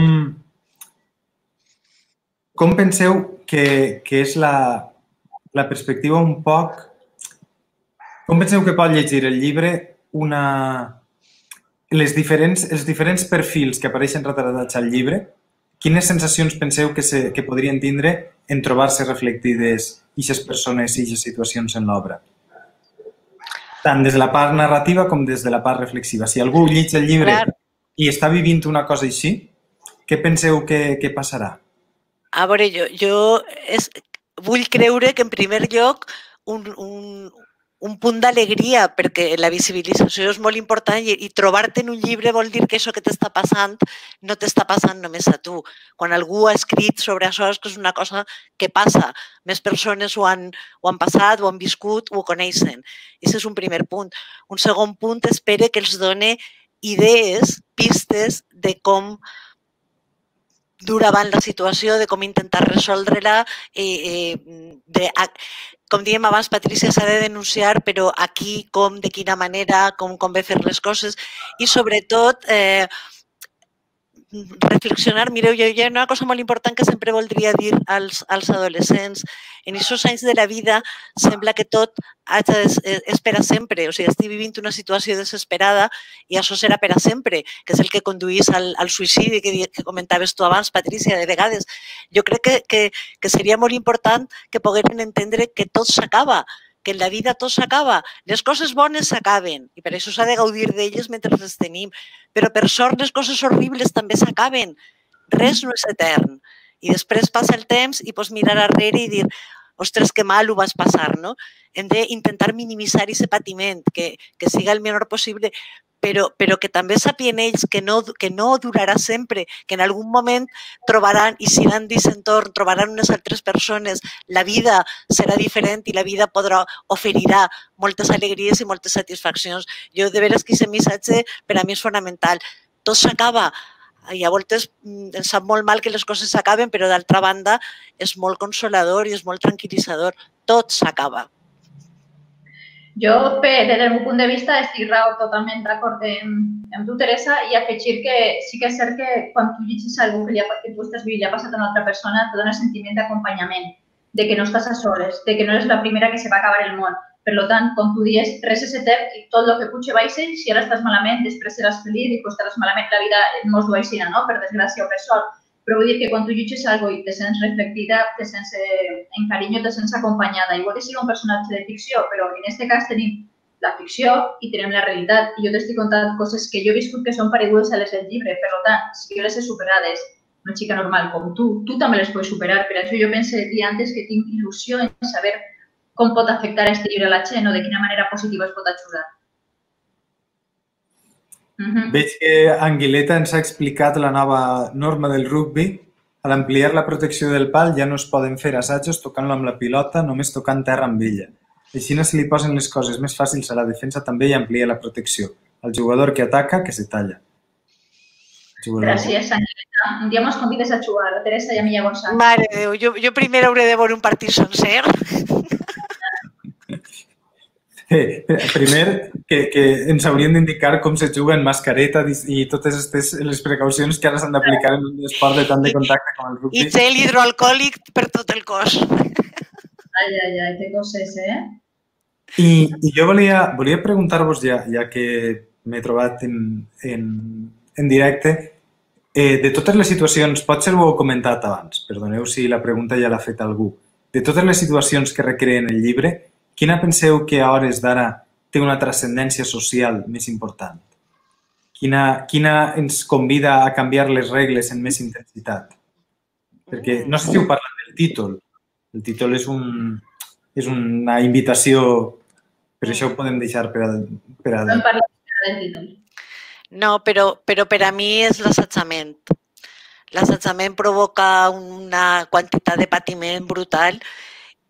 com penseu que, que és la, la perspectiva un poc... Com penseu que pot llegir el llibre una... Les diferents, els diferents perfils que apareixen retratats al llibre, quines sensacions penseu que, se, que podrien tindre en trobar-se reflectides aquestes persones i aquestes situacions en l'obra? Tant des de la part narrativa com des de la part reflexiva. Si algú llig el llibre Clar. i està vivint una cosa així, què penseu que, que passarà? A veure, jo, jo és, vull creure que en primer lloc un, un, un punt d'alegria, perquè la visibilització és molt important i, i trobar-te en un llibre vol dir que això que t'està passant no t'està passant només a tu. Quan algú ha escrit sobre això és que és una cosa que passa. Més persones ho han, ho han passat, ho han viscut, ho coneixen. Aquest és un primer punt. Un segon punt espera que els done idees, pistes de com dur avant la situació, de com intentar resoldre-la, eh, eh, de, com diem abans, Patricia s'ha de denunciar, però aquí, com, de quina manera, com convé fer les coses i sobretot eh, reflexionar, mireu, hi ha una cosa molt important que sempre voldria dir als, als adolescents. En aquests anys de la vida sembla que tot és per a sempre. O sigui, estic vivint una situació desesperada i això serà per a sempre, que és el que conduís al, al suïcidi que, que comentaves tu abans, Patricia, de vegades. Jo crec que, que, que seria molt important que pogueren entendre que tot s'acaba, que en la vida tot s'acaba. Les coses bones s'acaben i per això s'ha de gaudir d'elles mentre les tenim. Però per sort les coses horribles també s'acaben. Res no és etern. I després passa el temps i pots mirar darrere i dir ostres, que mal ho vas passar, no? Hem d'intentar minimitzar aquest patiment, que, que siga el menor possible, però, però que també sapien ells que no, que no durarà sempre, que en algun moment trobaran, i si seran d'aquest entorn, trobaran unes altres persones, la vida serà diferent i la vida podrà, oferirà moltes alegries i moltes satisfaccions. Jo, de veres, que aquest missatge per a mi és fonamental. Tot s'acaba, i a voltes ens sap molt mal que les coses s'acaben, però d'altra banda és molt consolador i és molt tranquil·litzador. Tot s'acaba. Jo, des del meu punt de vista, estic raó totalment d'acord amb, amb tu, Teresa, i afegir que sí que és cert que quan tu llegis algú que, li ha, que tu estàs vivint i ha passat a una altra persona, te dona sentiment d'acompanyament, de que no estàs a soles, de que no eres la primera que se va acabar el món. Per tant, com tu dius, res és etern i tot el que puja baixa, si ara estàs malament, després seràs feliç i quan estaràs malament la vida mos ho aixina, no? per desgràcia o per sort però vull dir que quan tu jutges algo i te sents reflectida, te sents eh, en carinyo, te sents acompanyada. Igual que sigui un personatge de ficció, però en aquest cas tenim la ficció i tenim la realitat. I jo t'estic contant coses que jo he viscut que són paregudes a les del llibre. Per tant, si jo les he superades, una xica normal com tu, tu també les pots superar. Per això jo pense dir antes que tinc il·lusió en saber com pot afectar aquest llibre a la gent o de quina manera positiva es pot ajudar. -huh. Veig que Anguileta ens ha explicat la nova norma del rugby. A l'ampliar la protecció del pal ja no es poden fer assajos tocant-lo amb la pilota, només tocant terra amb ella. Així no se li posen les coses més fàcils a la defensa també i amplia la protecció. El jugador que ataca, que se talla. Gràcies, Angelita. Un dia mos convides a jugar, a Teresa i a Milla Gonçalves. Mare de Déu, jo, jo primer hauré de veure un partit sencer. Eh, primer, que, que ens haurien d'indicar com se juga en mascareta i totes aquestes, les precaucions que ara s'han d'aplicar en un esport de tant de contacte com el rugby. I gel hidroalcohòlic per tot el cos. Ai, ai, ai, que coses, eh? I, i jo volia, volia preguntar-vos, ja, ja que m'he trobat en, en, en directe, eh, de totes les situacions, potser ho heu comentat abans, perdoneu si la pregunta ja l'ha fet algú, de totes les situacions que recreen el llibre, quina penseu que a hores d'ara té una transcendència social més important? Quina, quina ens convida a canviar les regles en més intensitat? Perquè no sé si heu parlat del títol. El títol és, un, és una invitació, per això ho podem deixar per a... Per a... No, però, però per a mi és l'assetjament. L'assetjament provoca una quantitat de patiment brutal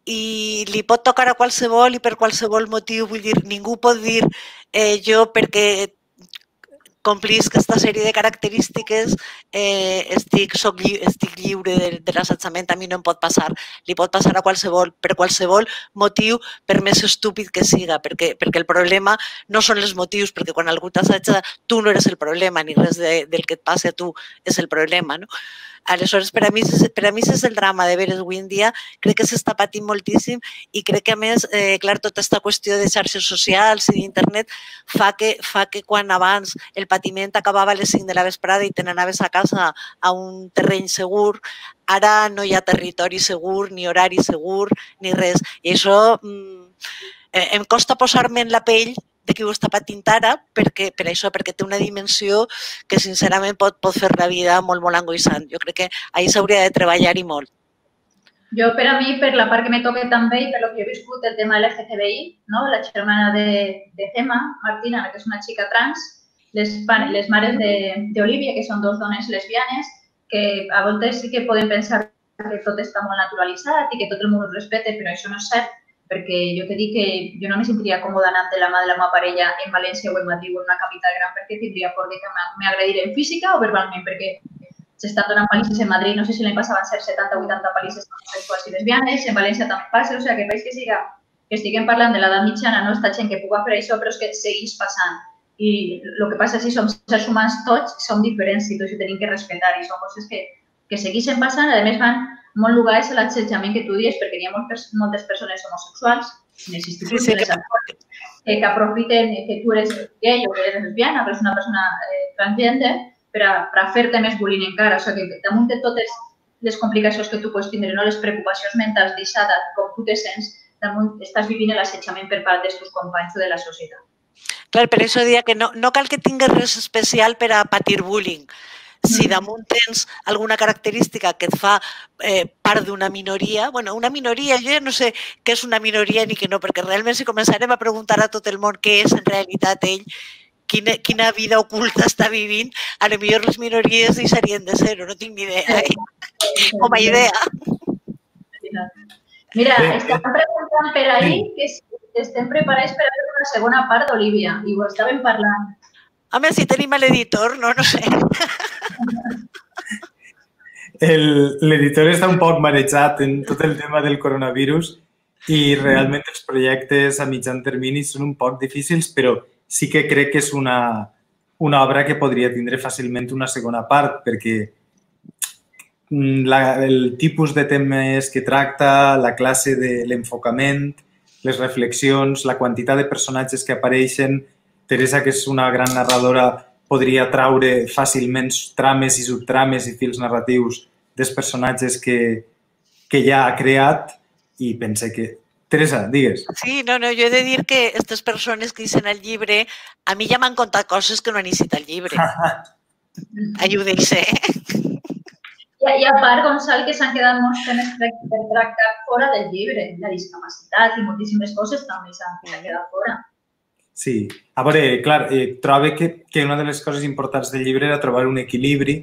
i li pot tocar a qualsevol i per qualsevol motiu. Vull dir, ningú pot dir eh, jo perquè complisc aquesta sèrie de característiques, eh, estic, soc, lli estic lliure de, de l'assetjament, a mi no em pot passar. Li pot passar a qualsevol, per qualsevol motiu, per més estúpid que siga, perquè, perquè el problema no són els motius, perquè quan algú t'assetja, tu no eres el problema, ni res de, del que et passi a tu és el problema. No? Aleshores, per a mi, per a mi és el drama de veres avui en dia. Crec que s'està patint moltíssim i crec que, a més, eh, clar, tota aquesta qüestió de xarxes socials i d'internet fa que, fa que quan abans el patiment acabava a les 5 de la vesprada i te n'anaves a casa a un terreny segur, ara no hi ha territori segur, ni horari segur, ni res. I això mm, em costa posar-me en la pell de qui ho està patint ara, perquè, per això, perquè té una dimensió que sincerament pot, pot fer la vida molt, molt angoissant. Jo crec que ahir s'hauria de treballar-hi molt. Jo, per a mi, per la part que me toca també i per lo que he viscut, el tema de l'LGTBI, no? la germana de, de Gemma, Martina, que és una xica trans, les, les mares d'Olivia, que són dos dones lesbianes, que a voltes sí que poden pensar que tot està molt naturalitzat i que tot el món ho respecta, però això no és cert perquè jo t'he dit que jo no me sentiria còmoda anant de la mà de la meva parella en València o en Madrid o en una capital gran perquè tindria por de que m'agrediren física o verbalment, perquè s'estan donant palisses en Madrid, no sé si l'any passaven ser 70 o 80 palisses sexuals i lesbianes, en València també passa, o sigui, que país que siga, que estiguem parlant de l'edat mitjana, no està gent que puga fer això, però és que segueix passant. I el que passa és que som sers humans tots, som diferents i tots ho tenim que respectar i són coses que, que segueixen passant, a més van molt lligades a l'assetjament que tu dius, perquè hi ha moltes, moltes persones homosexuals en els instituts sí, sí, que... Eh, que aprofiten que tu eres gay o que eres lesbiana, però és una persona eh, transgender, per a, per a fer-te més bullying encara. O sigui, que damunt de totes les complicacions que tu pots tindre, no les preocupacions mentals deixada com tu te sents, damunt estàs vivint l'assetjament per part dels teus companys o de la societat. Clar, per això dia que no, no cal que tingues res especial per a patir bullying si damunt tens alguna característica que et fa eh, part d'una minoria, bueno, una minoria, jo ja no sé què és una minoria ni què no, perquè realment si començarem a preguntar a tot el món què és en realitat ell, quina, quina vida oculta està vivint, a lo millor les minories deixarien de ser, no tinc ni idea, eh? com a idea. Mira, estan preguntant per ahir que si estem preparats per a fer una segona part d'Olivia i ho estàvem parlant. Home, si tenim l'editor, no, no sé. L'editor està un poc marejat en tot el tema del coronavirus i realment els projectes a mitjan termini són un poc difícils, però sí que crec que és una, una obra que podria tindre fàcilment una segona part, perquè la, el tipus de temes que tracta, la classe de l'enfocament, les reflexions, la quantitat de personatges que apareixen, Teresa, que és una gran narradora, podria traure fàcilment trames i subtrames i fils narratius dels personatges que, que ja ha creat i pense que... Teresa, digues. Sí, no, no, jo he de dir que aquestes persones que dicen el llibre, a mi ja m'han contat coses que no han llegit el llibre. Ayúdense. I, I a part, Gonçal, que s'han quedat molts temes per tractar fora del llibre. La discapacitat i moltíssimes coses també s'han quedat fora. Sí. A veure, clar, eh, trobo que, que una de les coses importants del llibre era trobar un equilibri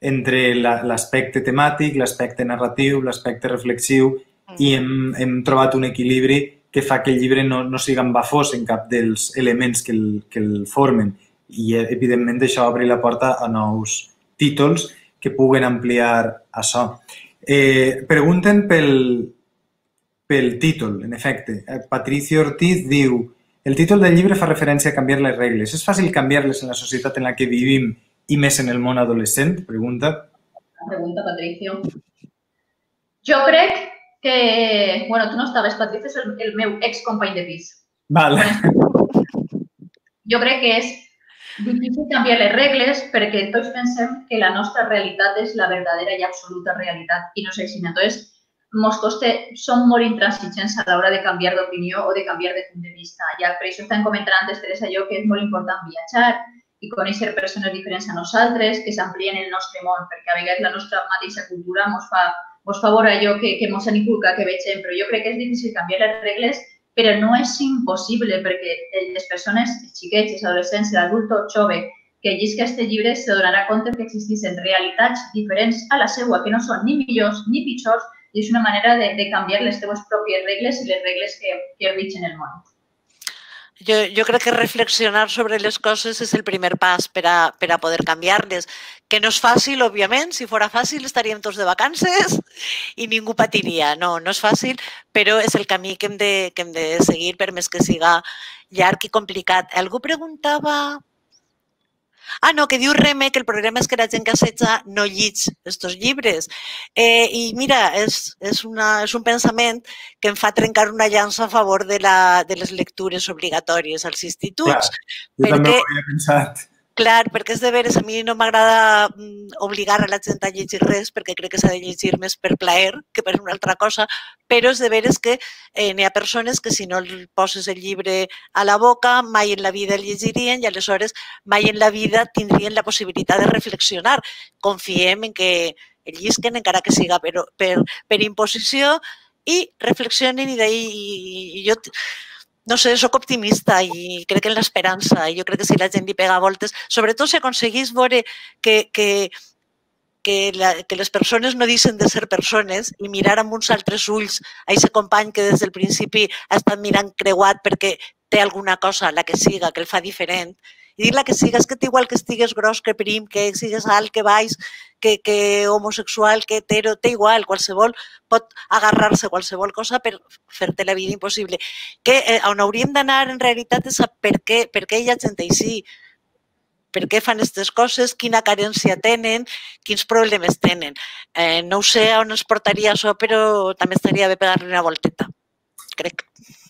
entre l'aspecte temàtic, l'aspecte narratiu, l'aspecte reflexiu mm. i hem, hem trobat un equilibri que fa que el llibre no, no siga embafós en cap dels elements que el, que el formen. I, evidentment, això obre la porta a nous títols que puguen ampliar això. Eh, pregunten pel, pel títol, en efecte. Eh, Patricio Ortiz diu el títol del llibre fa referència a canviar les regles. És fàcil canviar-les en la societat en la que vivim i més en el món adolescent? Pregunta. Pregunta, Patricio. Jo crec que bueno, tu no estaves, Patricia, és el, el meu ex-company de pis. Vale. Jo crec que és difícil canviar les regles perquè tots pensem que la nostra realitat és la verdadera i absoluta realitat i no és així. Entonces, mos costa, som molt intransigents a l'hora de canviar d'opinió o de canviar de punt de vista. Ja per això estem comentant Teresa, jo, que és molt important viatjar i conèixer persones diferents a nosaltres, que s'amplien el nostre món, perquè a vegades la nostra mateixa cultura mos fa, mos fa veure allò que, que mos han inculcat que vegem, però jo crec que és difícil canviar les regles però no és impossible perquè les persones, els xiquets, els adolescents, l'adult jove que llisca aquest llibre se donarà compte que existeixen realitats diferents a la seva, que no són ni millors ni pitjors, i és una manera de, de canviar les teves pròpies regles i les regles que, que rigen el món. Jo, jo crec que reflexionar sobre les coses és el primer pas per a, per a poder canviar-les. Que no és fàcil, òbviament. Si fora fàcil estaríem tots de vacances i ningú patiria. No, no és fàcil, però és el camí que hem de, que hem de seguir per més que siga llarg i complicat. Algú preguntava Ah, no, que diu Reme que el problema és que la gent que assetja no llits estos llibres. Eh, I mira, és, és, una, és un pensament que em fa trencar una llança a favor de, la, de les lectures obligatòries als instituts. Clar, jo perquè, també ho havia pensat. Clar, perquè és de veres, a mi no m'agrada mm, obligar a la gent a llegir res perquè crec que s'ha de llegir més per plaer que per una altra cosa, però és de veres que eh, n'hi ha persones que si no poses el llibre a la boca mai en la vida el llegirien i aleshores mai en la vida tindrien la possibilitat de reflexionar. Confiem en que el llisquen encara que siga per, per, per imposició i reflexionen i d'ahir jo no sé, sóc optimista i crec en l'esperança. I jo crec que si la gent li pega voltes, sobretot si aconseguís veure que, que, que, la, que les persones no deixen de ser persones i mirar amb uns altres ulls a aquest company que des del principi ha estat mirant creuat perquè té alguna cosa, la que siga, que el fa diferent, i dir la que sigues, que t'igual que estigues gros, que prim, que sigues alt, que baix, que, que homosexual, que hetero, té igual, qualsevol pot agarrar-se qualsevol cosa per fer-te la vida impossible. Que eh, on hauríem d'anar en realitat és a per què, per què hi ha gent així, per què fan aquestes coses, quina carència tenen, quins problemes tenen. Eh, no ho sé on ens portaria això, però també estaria bé pegar-li una volteta, crec.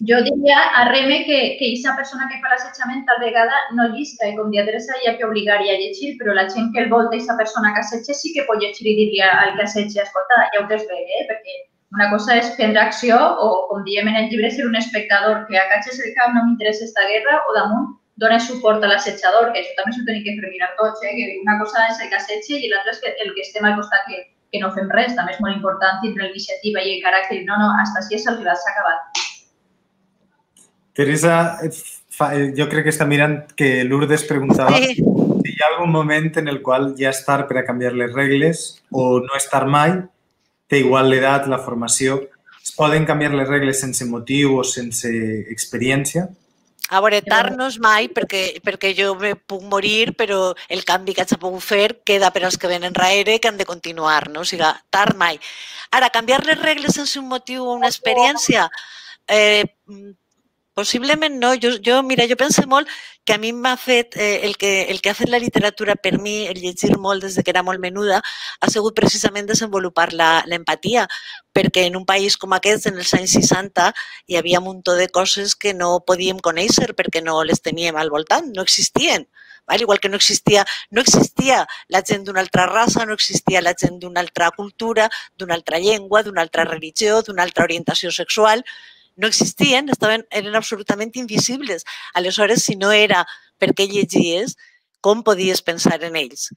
Jo diria a Reme que, que aquesta persona que fa l'assetjament tal vegada no llisca i com dia Teresa hi ha que obligar-hi a llegir, però la gent que el volta aquesta persona que assetja sí que pot llegir i dir-li al que assetja, escolta, ja ho tens bé, eh? perquè una cosa és prendre acció o, com diem en el llibre, ser un espectador, que acatxes el cap, no m'interessa esta guerra, o damunt dona suport a l'assetjador, que això també s'ho tenim que fer mirar tots, eh? que una cosa és el que assetja i l'altra és el que estem al costat que, que no fem res. També és molt important tindre l'iniciativa i el caràcter. No, no, hasta així és el que s'ha acabat. Teresa, jo crec que està mirant que Lourdes preguntava sí. si hi ha algun moment en el qual ja és tard per a canviar les regles o no és tard mai, té igual l'edat, la formació. Es poden canviar les regles sense motiu o sense experiència? A veure, tard no és mai perquè, perquè jo me puc morir, però el canvi que haig pogut fer queda per als que venen darrere que han de continuar, no? O sigui, tard mai. Ara, canviar les regles sense un motiu o una experiència, eh, Possiblement no. Jo, jo, mira, jo penso molt que a mi m'ha fet, eh, el, que, el que ha fet la literatura per mi, el llegir molt des de que era molt menuda, ha sigut precisament desenvolupar l'empatia, perquè en un país com aquest, en els anys 60, hi havia un muntó de coses que no podíem conèixer perquè no les teníem al voltant, no existien. Val? Igual que no existia, no existia la gent d'una altra raça, no existia la gent d'una altra cultura, d'una altra llengua, d'una altra religió, d'una altra orientació sexual, no existien, estaven, eren absolutament invisibles. Aleshores, si no era perquè llegies, com podies pensar en ells?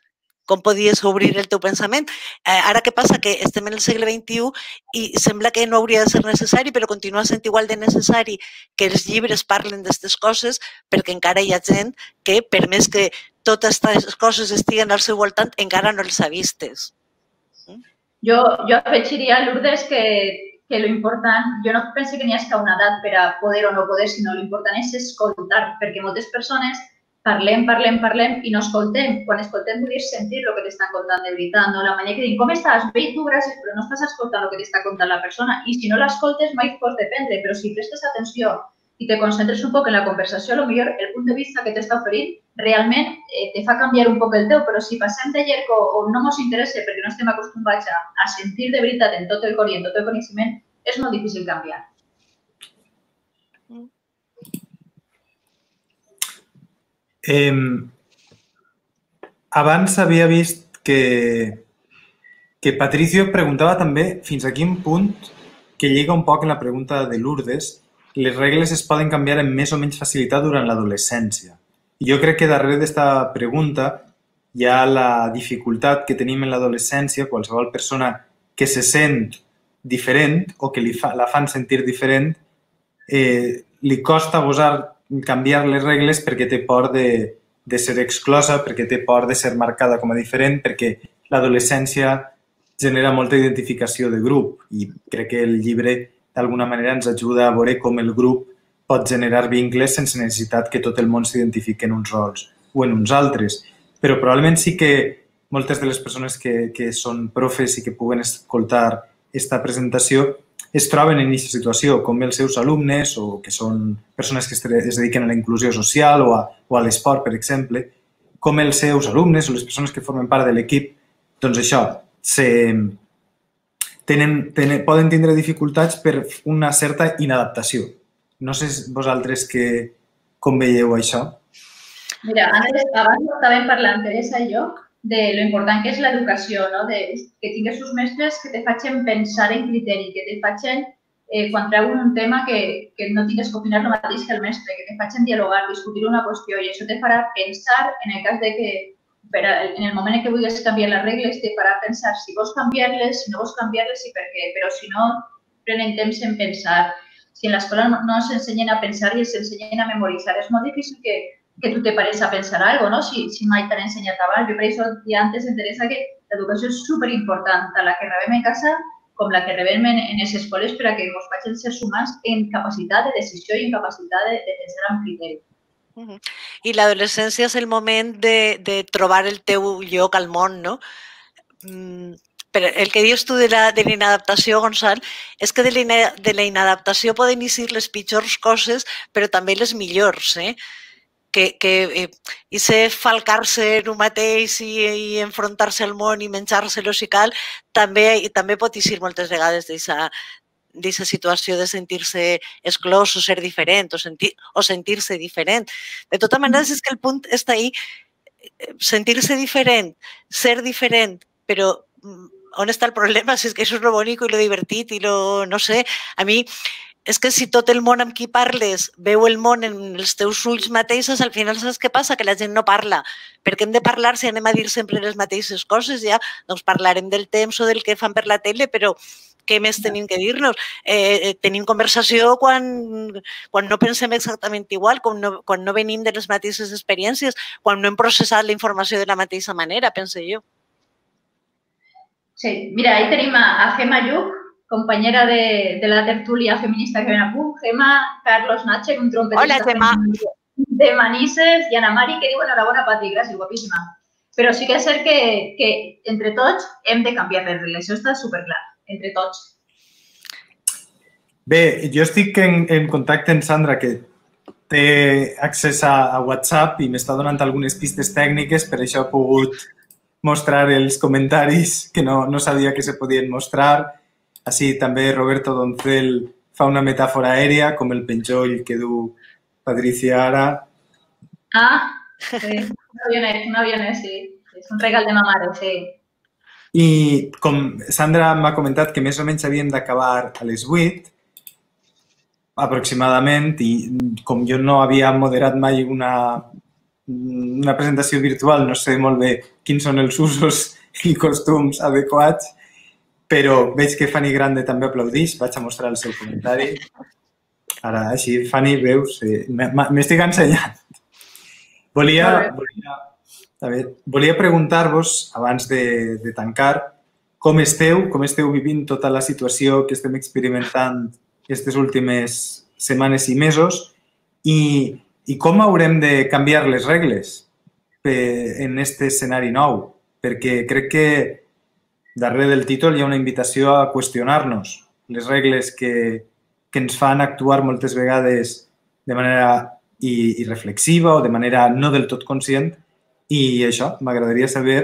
Com podies obrir el teu pensament? Eh, ara què passa? Que estem en el segle XXI i sembla que no hauria de ser necessari, però continua sent igual de necessari que els llibres parlen d'aquestes coses perquè encara hi ha gent que, per més que totes aquestes coses estiguen al seu voltant, encara no les ha vistes. Jo, jo afegiria, Lourdes, que que lo important, jo no penso que n'hi hagi una edat per a poder o no poder, sinó l'important és escoltar, perquè moltes persones parlem, parlem, parlem i no escoltem. Quan escoltem podries sentir el que t'estan contant de veritat, no? La manera que diuen, com estàs? Bé, tu, gràcies, però no estàs escoltant el que t'està contant la persona. I si no l'escoltes, mai pots dependre, però si prestes atenció i te concentres un poc en la conversació, a lo millor el punt de vista que t'està oferint realment eh, te fa canviar un poc el teu, però si passem de llarg o, o no ens interessa perquè no estem acostumats a, a sentir de veritat en tot el cor i en tot el coneixement, és molt difícil canviar. Eh, abans havia vist que, que Patricio preguntava també fins a quin punt, que lliga un poc en la pregunta de Lourdes, les regles es poden canviar amb més o menys facilitat durant l'adolescència. I jo crec que darrere d'esta pregunta hi ha la dificultat que tenim en l'adolescència, qualsevol persona que se sent diferent o que li fa, la fan sentir diferent, eh, li costa gosar canviar les regles perquè té por de, de ser exclosa, perquè té por de ser marcada com a diferent, perquè l'adolescència genera molta identificació de grup i crec que el llibre d'alguna manera ens ajuda a veure com el grup pot generar vincles sense necessitat que tot el món s'identifiqui en uns rols o en uns altres. Però probablement sí que moltes de les persones que, que són profes i que puguen escoltar aquesta presentació es troben en aquesta situació, com els seus alumnes o que són persones que es dediquen a la inclusió social o a, o a l'esport, per exemple, com els seus alumnes o les persones que formen part de l'equip, doncs això, se, tenen, tenen, poden tindre dificultats per una certa inadaptació. No sé vosaltres que, com veieu això. Mira, antes, abans estàvem parlant, Teresa i jo, de lo important que és l'educació, no? de, que tingues uns mestres que te facin pensar en criteri, que te facin, eh, quan treuen un tema, que, que no tingues que opinar el mateix que el mestre, que te facin dialogar, discutir una qüestió i això te farà pensar en el cas de que per a, en el moment en què vulguis canviar les regles, te farà pensar si vols canviar-les, si no vols canviar-les i per què, però si no, prenen temps en pensar. Si en l'escola no, s'ensenyen a pensar i s'ensenyen a memoritzar, és molt difícil que, que tu te pares a pensar algo, no? Si, si mai t'han ensenyat abans. Jo per això ja antes interessa que l'educació és superimportant, tant la que rebem en casa com la que rebem en, en les escoles per a que ens facin ser humans en capacitat de decisió i en capacitat de, de pensar amb criteri. I l'adolescència és el moment de, de trobar el teu lloc al món, no? Mm, però el que dius tu de la, de la inadaptació, Gonçal, és que de la, de la inadaptació poden eixir les pitjors coses, però també les millors, eh? que, que eh, i ser falcar-se en un mateix i, i enfrontar-se al món i menjar-se-lo si cal, també, també pot eixir moltes vegades d'aquesta situació de sentir-se exclòs o ser diferent o, sentir, o sentir-se diferent. De tota manera, és que el punt està ahí, eh, sentir-se diferent, ser diferent, però mm, on està el problema? Si és que això és lo bonic i lo divertit i lo, no sé, a mi és que si tot el món amb qui parles veu el món en els teus ulls mateixos, al final saps què passa? Que la gent no parla. Perquè hem de parlar si anem a dir sempre les mateixes coses, ja? Doncs parlarem del temps o del que fan per la tele, però què més tenim que dir-nos? Eh, eh, tenim conversació quan, quan no pensem exactament igual, quan no, quan no venim de les mateixes experiències, quan no hem processat la informació de la mateixa manera, pense jo. Sí, mira, ahí tenim a, a Gemma Lluc, compañera de, de, la tertulia feminista que ven a punt, Gemma, Carlos Nacher, un trompetista Hola, Gemma. de Manises, i Ana Mari, que diu enhorabona, Patri, gràcies, guapíssima. Però sí que és cert que, que entre tots hem de canviar les regles, això està superclar, entre tots. Bé, jo estic en, en contacte amb Sandra, que té accés a, a WhatsApp i m'està donant algunes pistes tècniques, per això he pogut mostrar els comentaris que no, no sabia que se podien mostrar així també Roberto Doncel fa una metàfora aèria, com el penjoll que du Patricia ara. Ah, sí, un avionet, un avionet, sí. És un regal de ma mare, sí. I com Sandra m'ha comentat que més o menys havíem d'acabar a les 8, aproximadament, i com jo no havia moderat mai una, una presentació virtual, no sé molt bé quins són els usos i costums adequats, però veig que Fanny Grande també aplaudeix. Vaig a mostrar el seu comentari. Ara, així, Fanny, veus, eh, m'estic ensenyant. Volia, volia, veure, volia preguntar-vos, abans de, de tancar, com esteu, com esteu vivint tota la situació que estem experimentant aquestes últimes setmanes i mesos i, i com haurem de canviar les regles en aquest escenari nou. Perquè crec que darrere del títol hi ha una invitació a qüestionar-nos les regles que, que ens fan actuar moltes vegades de manera irreflexiva o de manera no del tot conscient i això, m'agradaria saber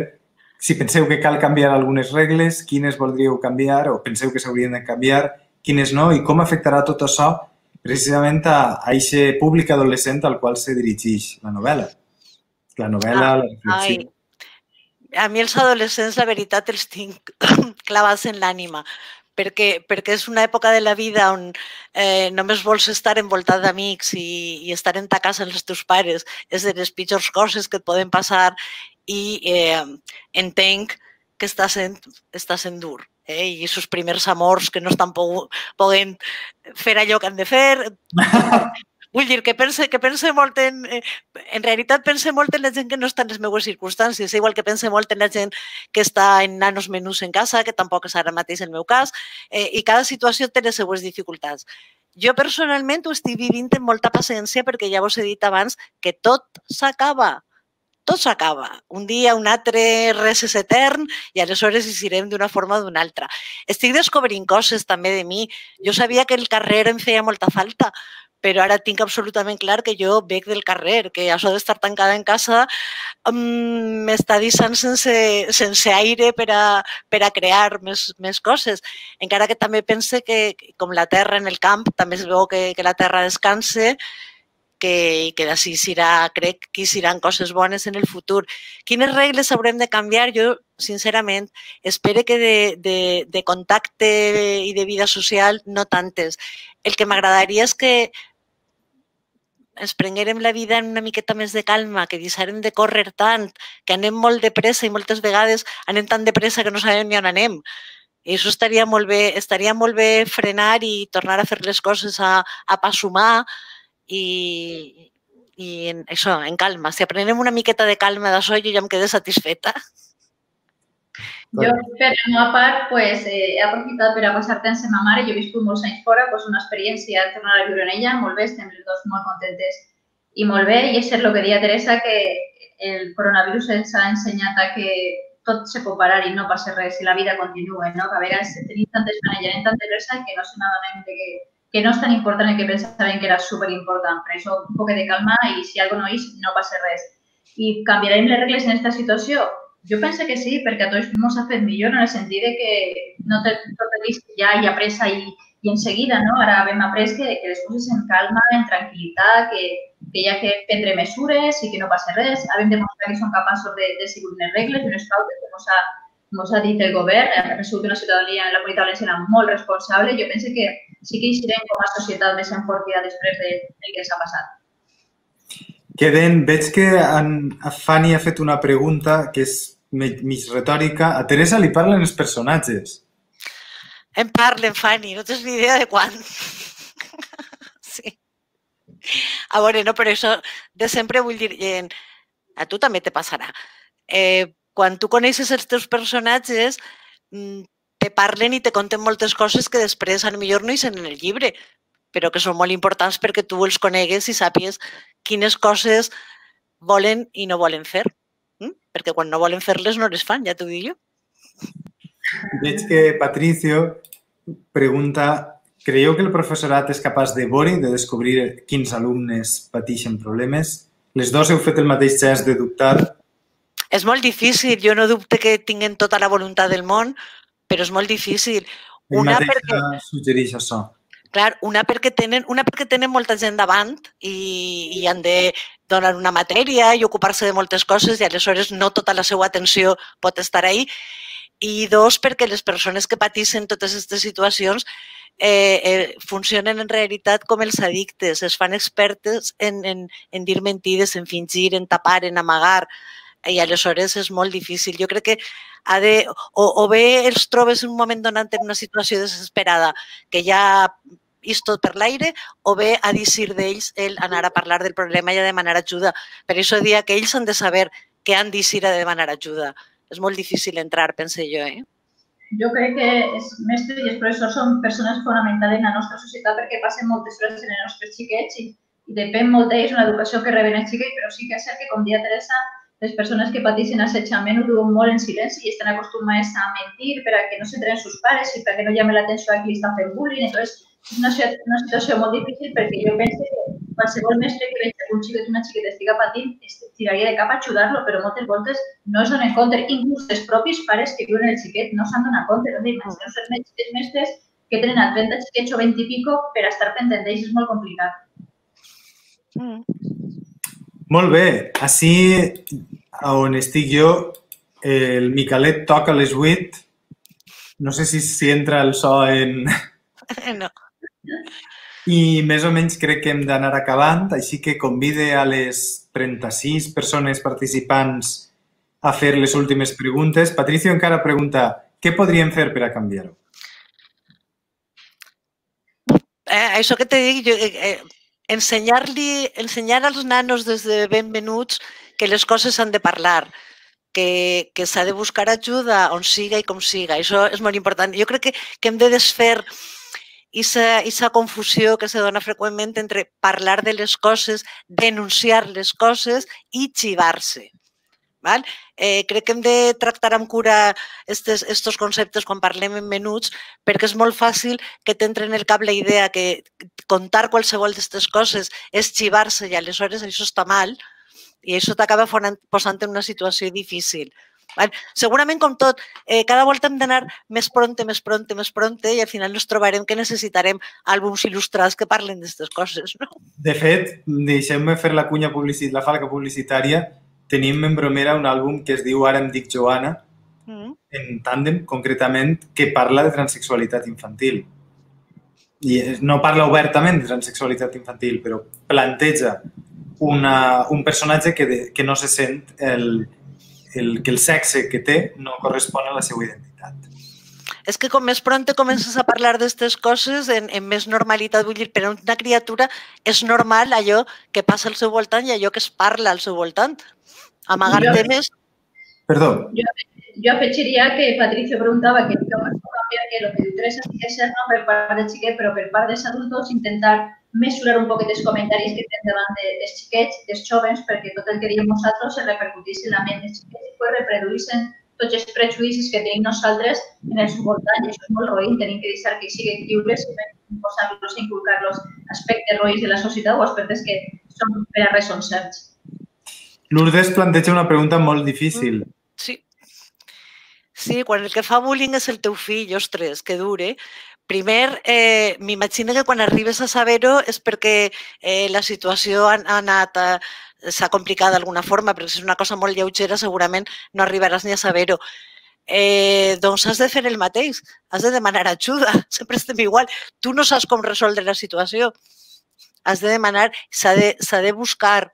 si penseu que cal canviar algunes regles, quines voldríeu canviar o penseu que s'haurien de canviar, quines no, i com afectarà tot això precisament a aquest públic adolescent al qual se dirigeix la novel·la. La novel·la, ah, la reflexió. Ai. A mi els adolescents, la veritat, els tinc clavats en l'ànima, perquè, perquè és una època de la vida on eh, només vols estar envoltat d'amics i, i estar en ta casa amb els teus pares és de les pitjors coses que et poden passar i eh, entenc que està sent, està sent dur eh? i els primers amors que no estan podent fer allò que han de fer. Vull dir que pense, que pense molt en... Eh, en realitat pense molt en la gent que no està en les meves circumstàncies, igual que pense molt en la gent que està en nanos menús en casa, que tampoc és ara mateix el meu cas, eh, i cada situació té les seues dificultats. Jo personalment ho estic vivint amb molta paciència perquè ja vos he dit abans que tot s'acaba tot s'acaba. Un dia, un altre, res és etern i aleshores hi serem d'una forma o d'una altra. Estic descobrint coses també de mi. Jo sabia que el carrer em feia molta falta, però ara tinc absolutament clar que jo bec del carrer, que això d'estar tancada en casa mm, m'està deixant sense, sense aire per a, per a crear més, més coses. Encara que també pense que, com la terra en el camp, també es veu que, que la terra descanse, que, que d'ací serà, crec que seran coses bones en el futur. Quines regles haurem de canviar? Jo, sincerament, espero que de, de, de contacte i de vida social no tantes. El que m'agradaria és que ens prenguérem la vida en una miqueta més de calma, que deixarem de córrer tant, que anem molt de pressa i moltes vegades anem tan de pressa que no sabem ni on anem. I això estaria molt bé, estaria molt bé frenar i tornar a fer les coses a, a pas humà, i, i en, això, en calma. Si aprenem una miqueta de calma d'això, jo ja em quedé satisfeta. Jo, per la meva part, pues, eh, he aprofitat per a passar temps amb ma mare. Jo he viscut molts anys fora, pues, una experiència, tornar a viure en ella, molt bé, estem les dues molt contentes i molt bé. I és el que deia Teresa, que el coronavirus ens ha ensenyat a que tot se pot parar i no passa res si la vida continua, no? que a vegades tenim tantes maneres, tanta pressa que no se n'adonem que que no és tan important el que pensaven que era superimportant. Per això, un poc de calma i si algo no és, no passa res. I canviarem les regles en aquesta situació? Jo penso que sí, perquè a tots ens ha fet millor en el sentit de que no tot el risc ja hi ha pressa i, i en seguida, no? Ara hem après que, que les coses en calma, en tranquil·litat, que, que hi ha que prendre mesures i que no passa res. Hem demostrat que som capaços de, de seguir unes regles i unes pautes que ens ha, ens ha dit el govern. Ha sigut una ciutadania en la comunitat valenciana molt responsable. Jo penso que sí que hi serem com a societat més enfortida després de, del que s'ha passat. Queden, veig que en, Fanny ha fet una pregunta que és mig retòrica. A Teresa li parlen els personatges. Em parlen, Fanny, no tens ni idea de quan. sí. A veure, no, però això de sempre vull dir, eh, a tu també te passarà. Eh, quan tu coneixes els teus personatges, mm, te parlen i te conten moltes coses que després a lo millor no hi en el llibre, però que són molt importants perquè tu els conegues i sàpies quines coses volen i no volen fer. Perquè quan no volen fer-les no les fan, ja t'ho dic jo. Veig que Patricio pregunta Creieu que el professorat és capaç de veure i de descobrir quins alumnes pateixen problemes? Les dos heu fet el mateix gest de dubtar? És molt difícil. Jo no dubte que tinguin tota la voluntat del món, però és molt difícil. Una perquè... suggereix això. Clar, una perquè tenen, una perquè tenen molta gent davant i, i han de donar una matèria i ocupar-se de moltes coses i aleshores no tota la seva atenció pot estar ahí. I dos, perquè les persones que patissen totes aquestes situacions eh, eh, funcionen en realitat com els addictes, es fan expertes en, en, en dir mentides, en fingir, en tapar, en amagar i aleshores és molt difícil. Jo crec que ha de, o, o bé els trobes en un moment donat en una situació desesperada que ja és tot per l'aire, o bé a dir d'ells el anar a parlar del problema i a demanar ajuda. Per això dia que ells han de saber que han dir a demanar ajuda. És molt difícil entrar, pense jo. Eh? Jo crec que els mestres i els professors són persones fonamentals en la nostra societat perquè passen moltes hores en els nostres xiquets i, i depèn molt d'ells una educació que reben els xiquets, però sí que és cert que, com dia Teresa, les persones que pateixen assetjament ho diuen molt en silenci i estan acostumades a mentir per a que no s'entren sus pares i perquè no llame l'atenció a qui està fent bullying. Entonces, és una, una situació molt difícil perquè jo penso que qualsevol mestre que veig un xiquet o una xiqueta estiga patint tiraria de cap a ajudar-lo, però moltes voltes no es donen compte. Inclús els propis pares que viuen el xiquet no s'han donat compte. És dir, els mestres que tenen a 30 xiquets o 20 i pico per estar pendent d'ells és molt complicat. Mm. Molt bé. Així, on estic jo, el Micalet toca les 8. No sé si, si entra el so en... No. I més o menys crec que hem d'anar acabant, així que convide a les 36 persones participants a fer les últimes preguntes. Patricio encara pregunta, què podríem fer per a canviar-ho? Eh, això que te jo, eh, eh ensenyar-li, ensenyar als nanos des de benvenuts que les coses s'han de parlar, que, que s'ha de buscar ajuda on siga i com siga. Això és molt important. Jo crec que, que hem de desfer aquesta confusió que se dona freqüentment entre parlar de les coses, denunciar les coses i xivar-se. Eh, crec que hem de tractar amb cura estos conceptes quan parlem en menuts perquè és molt fàcil que t'entre en el cap la idea que contar qualsevol d'aquestes coses és xivar-se i aleshores això està mal i això t'acaba posant en una situació difícil. Segurament, com tot, eh, cada volta hem d'anar més pronte, més pronte, més pronte i al final ens trobarem que necessitarem àlbums il·lustrats que parlen d'aquestes coses. No? De fet, deixem-me fer la cunya publicitària, la falca publicitària. Tenim en Bromera un àlbum que es diu Ara em dic Joana, mm. en tàndem, concretament, que parla de transexualitat infantil. I no parla obertament de transexualitat infantil, però planteja una, un personatge que, de, que no se sent el, el, que el sexe que té no correspon a la seva identitat. És que com més pront comences a parlar d'aquestes coses en, en més normalitat, vull dir, per a una criatura és normal allò que passa al seu voltant i allò que es parla al seu voltant. Amagar jo, temes... Perdó. Jo, jo afegiria que Patricio preguntava que, lo que diu Teresa sí que ser no per part del xiquet, però per part dels adults intentar mesurar un poquet els comentaris que tenen davant de, dels xiquets, dels jovens, perquè tot el que diem nosaltres se repercutís en la ment dels xiquets i pues reproduïssin tots els prejudicis que tenim nosaltres en el seu voltant. I això és molt roïn, tenim que deixar que siguin lliures i posar-los i inculcar-los aspectes roïns de la societat o aspectes que són per a res són certs. Lourdes planteja una pregunta molt difícil. Sí. Sí, quan el que fa bullying és el teu fill, ostres, que dure, Primer, eh, m'imagino que quan arribes a saber-ho és perquè eh, la situació ha, ha anat a, s'ha complicat d'alguna forma, perquè si és una cosa molt lleugera segurament no arribaràs ni a saber-ho. Eh, doncs has de fer el mateix, has de demanar ajuda, sempre estem igual. Tu no saps com resoldre la situació. Has de demanar, s'ha de, de buscar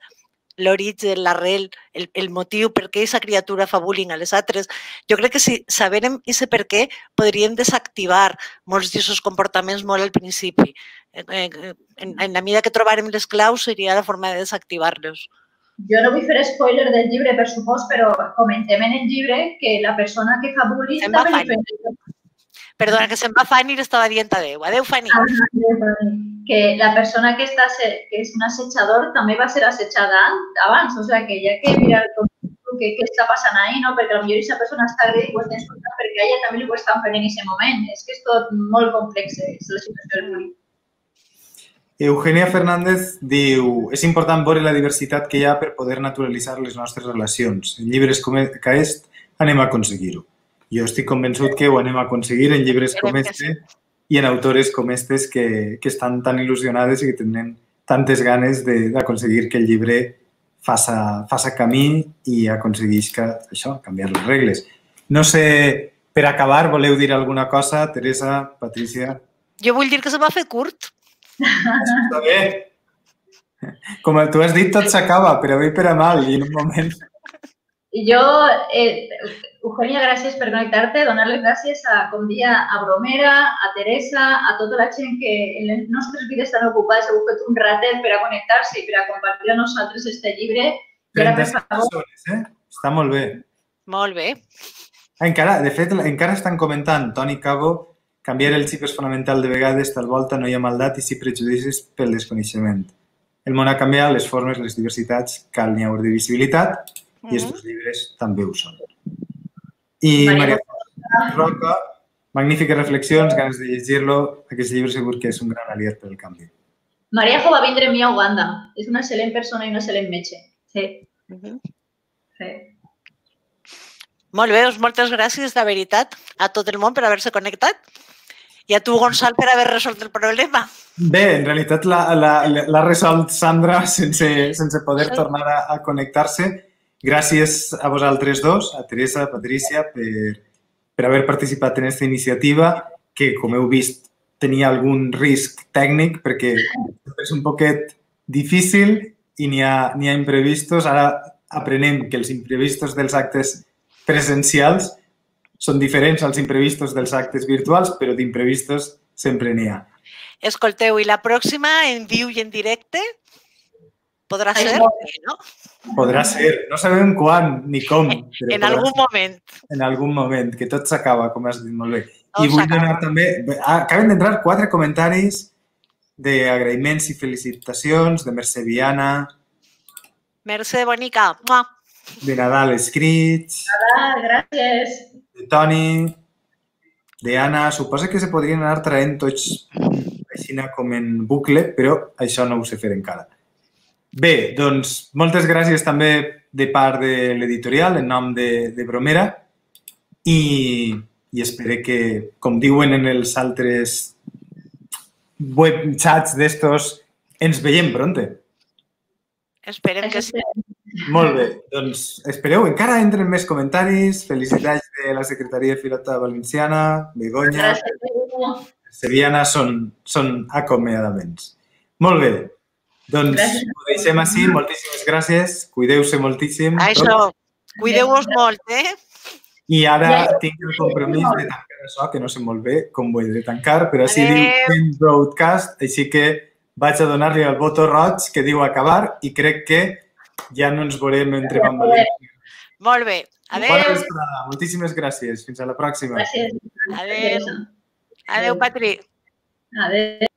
l'origen, l'arrel, el, el motiu per què aquesta criatura fa bullying a les altres. Jo crec que si saberem i per què, podríem desactivar molts d'aquests comportaments molt al principi. En, en, la mida que trobarem les claus seria la forma de desactivar-los. Jo no vull fer spoiler del llibre, per supost, però comentem en el llibre que la persona que fa bullying també li Perdona, que se'n va Fanny i estava dient adeu. Adeu, Fanny. Ah, que la persona que, està, que és un assetjador també va ser assetjada abans, o sigui que hi ha que mirar com, què, què està passant ahí, no? perquè potser aquesta persona està agredint i ho està escoltant perquè a ella també li ho estan fent en aquest moment. És que és tot molt complex, eh? és la situació del bullying. Eugenia Fernández diu és important veure la diversitat que hi ha per poder naturalitzar les nostres relacions. En llibres com aquest anem a aconseguir-ho. Jo estic convençut que ho anem a aconseguir en llibres com este i en autores com estes que, que estan tan il·lusionades i que tenen tantes ganes d'aconseguir que el llibre faça, faça camí i aconsegueix que, això, canviar les regles. No sé, per acabar, voleu dir alguna cosa, Teresa, Patricia? Jo vull dir que se va fer curt. Està bé. Com tu has dit, tot s'acaba, però bé per a mal i en un moment... Jo, eh, Eugenia, gràcies per connectar-te, donar les gràcies a, com dia, a Bromera, a Teresa, a tota la gent que en les nostres vides estan ocupades, heu fet un ratet per a connectar-se i per a compartir amb nosaltres este llibre. I ara, per favor... Persones, eh? Està molt bé. Molt bé. Encara, de fet, encara estan comentant, Toni Cabo, canviar el xip és fonamental de vegades, tal volta no hi ha maldat i sí prejudicis pel desconeixement. El món ha canviat, les formes, les diversitats, cal n'hi haure de visibilitat i aquests llibres també ho són. I Maria, Maria Roca, magnífiques reflexions, ganes de llegir-lo. Aquest llibre segur que és un gran aliat per al canvi. Jo va vindre amb mi a Uganda. És una excel·lent persona i una excel·lent metge. Sí. Uh -huh. sí. Molt bé, doncs moltes gràcies, de veritat, a tot el món per haver-se connectat. I a tu, Gonçal, per haver resolt el problema. Bé, en realitat l'ha resolt Sandra sense, sense poder tornar a, a connectar-se. Gràcies a vosaltres dos, a Teresa, a Patricia, per, per haver participat en aquesta iniciativa, que, com heu vist, tenia algun risc tècnic perquè és un poquet difícil i n'hi ha, ha imprevistos. Ara aprenem que els imprevistos dels actes presencials són diferents als imprevistos dels actes virtuals, però d'imprevistos sempre n'hi ha. Escolteu, i la pròxima en viu i en directe podrà ser, no? Podrà ser. No sabem quan ni com. Però en algun ser. moment. En algun moment, que tot s'acaba, com has dit molt bé. Tot I vull donar també... Acaben d'entrar quatre comentaris d'agraïments i felicitacions de Mercè Viana. Mercè Bonica. De Nadal escrits. Nadal, gràcies de Toni, de Anna, suposa que se podrien anar traient tots així com en bucle, però això no ho sé fer encara. Bé, doncs moltes gràcies també de part de l'editorial en nom de, de Bromera i, i espero que, com diuen en els altres web chats d'estos, ens veiem pronte. Esperem que sí. Molt bé, doncs espereu, encara entren més comentaris. Felicitats de la Secretaria de Filota Valenciana, Begoña, Sevillana, són, són acomiadaments. Molt bé, doncs gràcies. ho deixem així. Moltíssimes gràcies. Cuideu-se moltíssim. Això, cuideu-vos molt, eh? I ara tinc el compromís de tancar això, que no sé molt bé com ho he de tancar, però així diu en broadcast, així que vaig a donar-li el botó roig que diu acabar i crec que ja no ens veurem entre bambolins. Molt bé. Adéu. Moltíssimes gràcies. Fins a la pròxima. Gràcies. Adéu. Adéu, Patri. Adéu.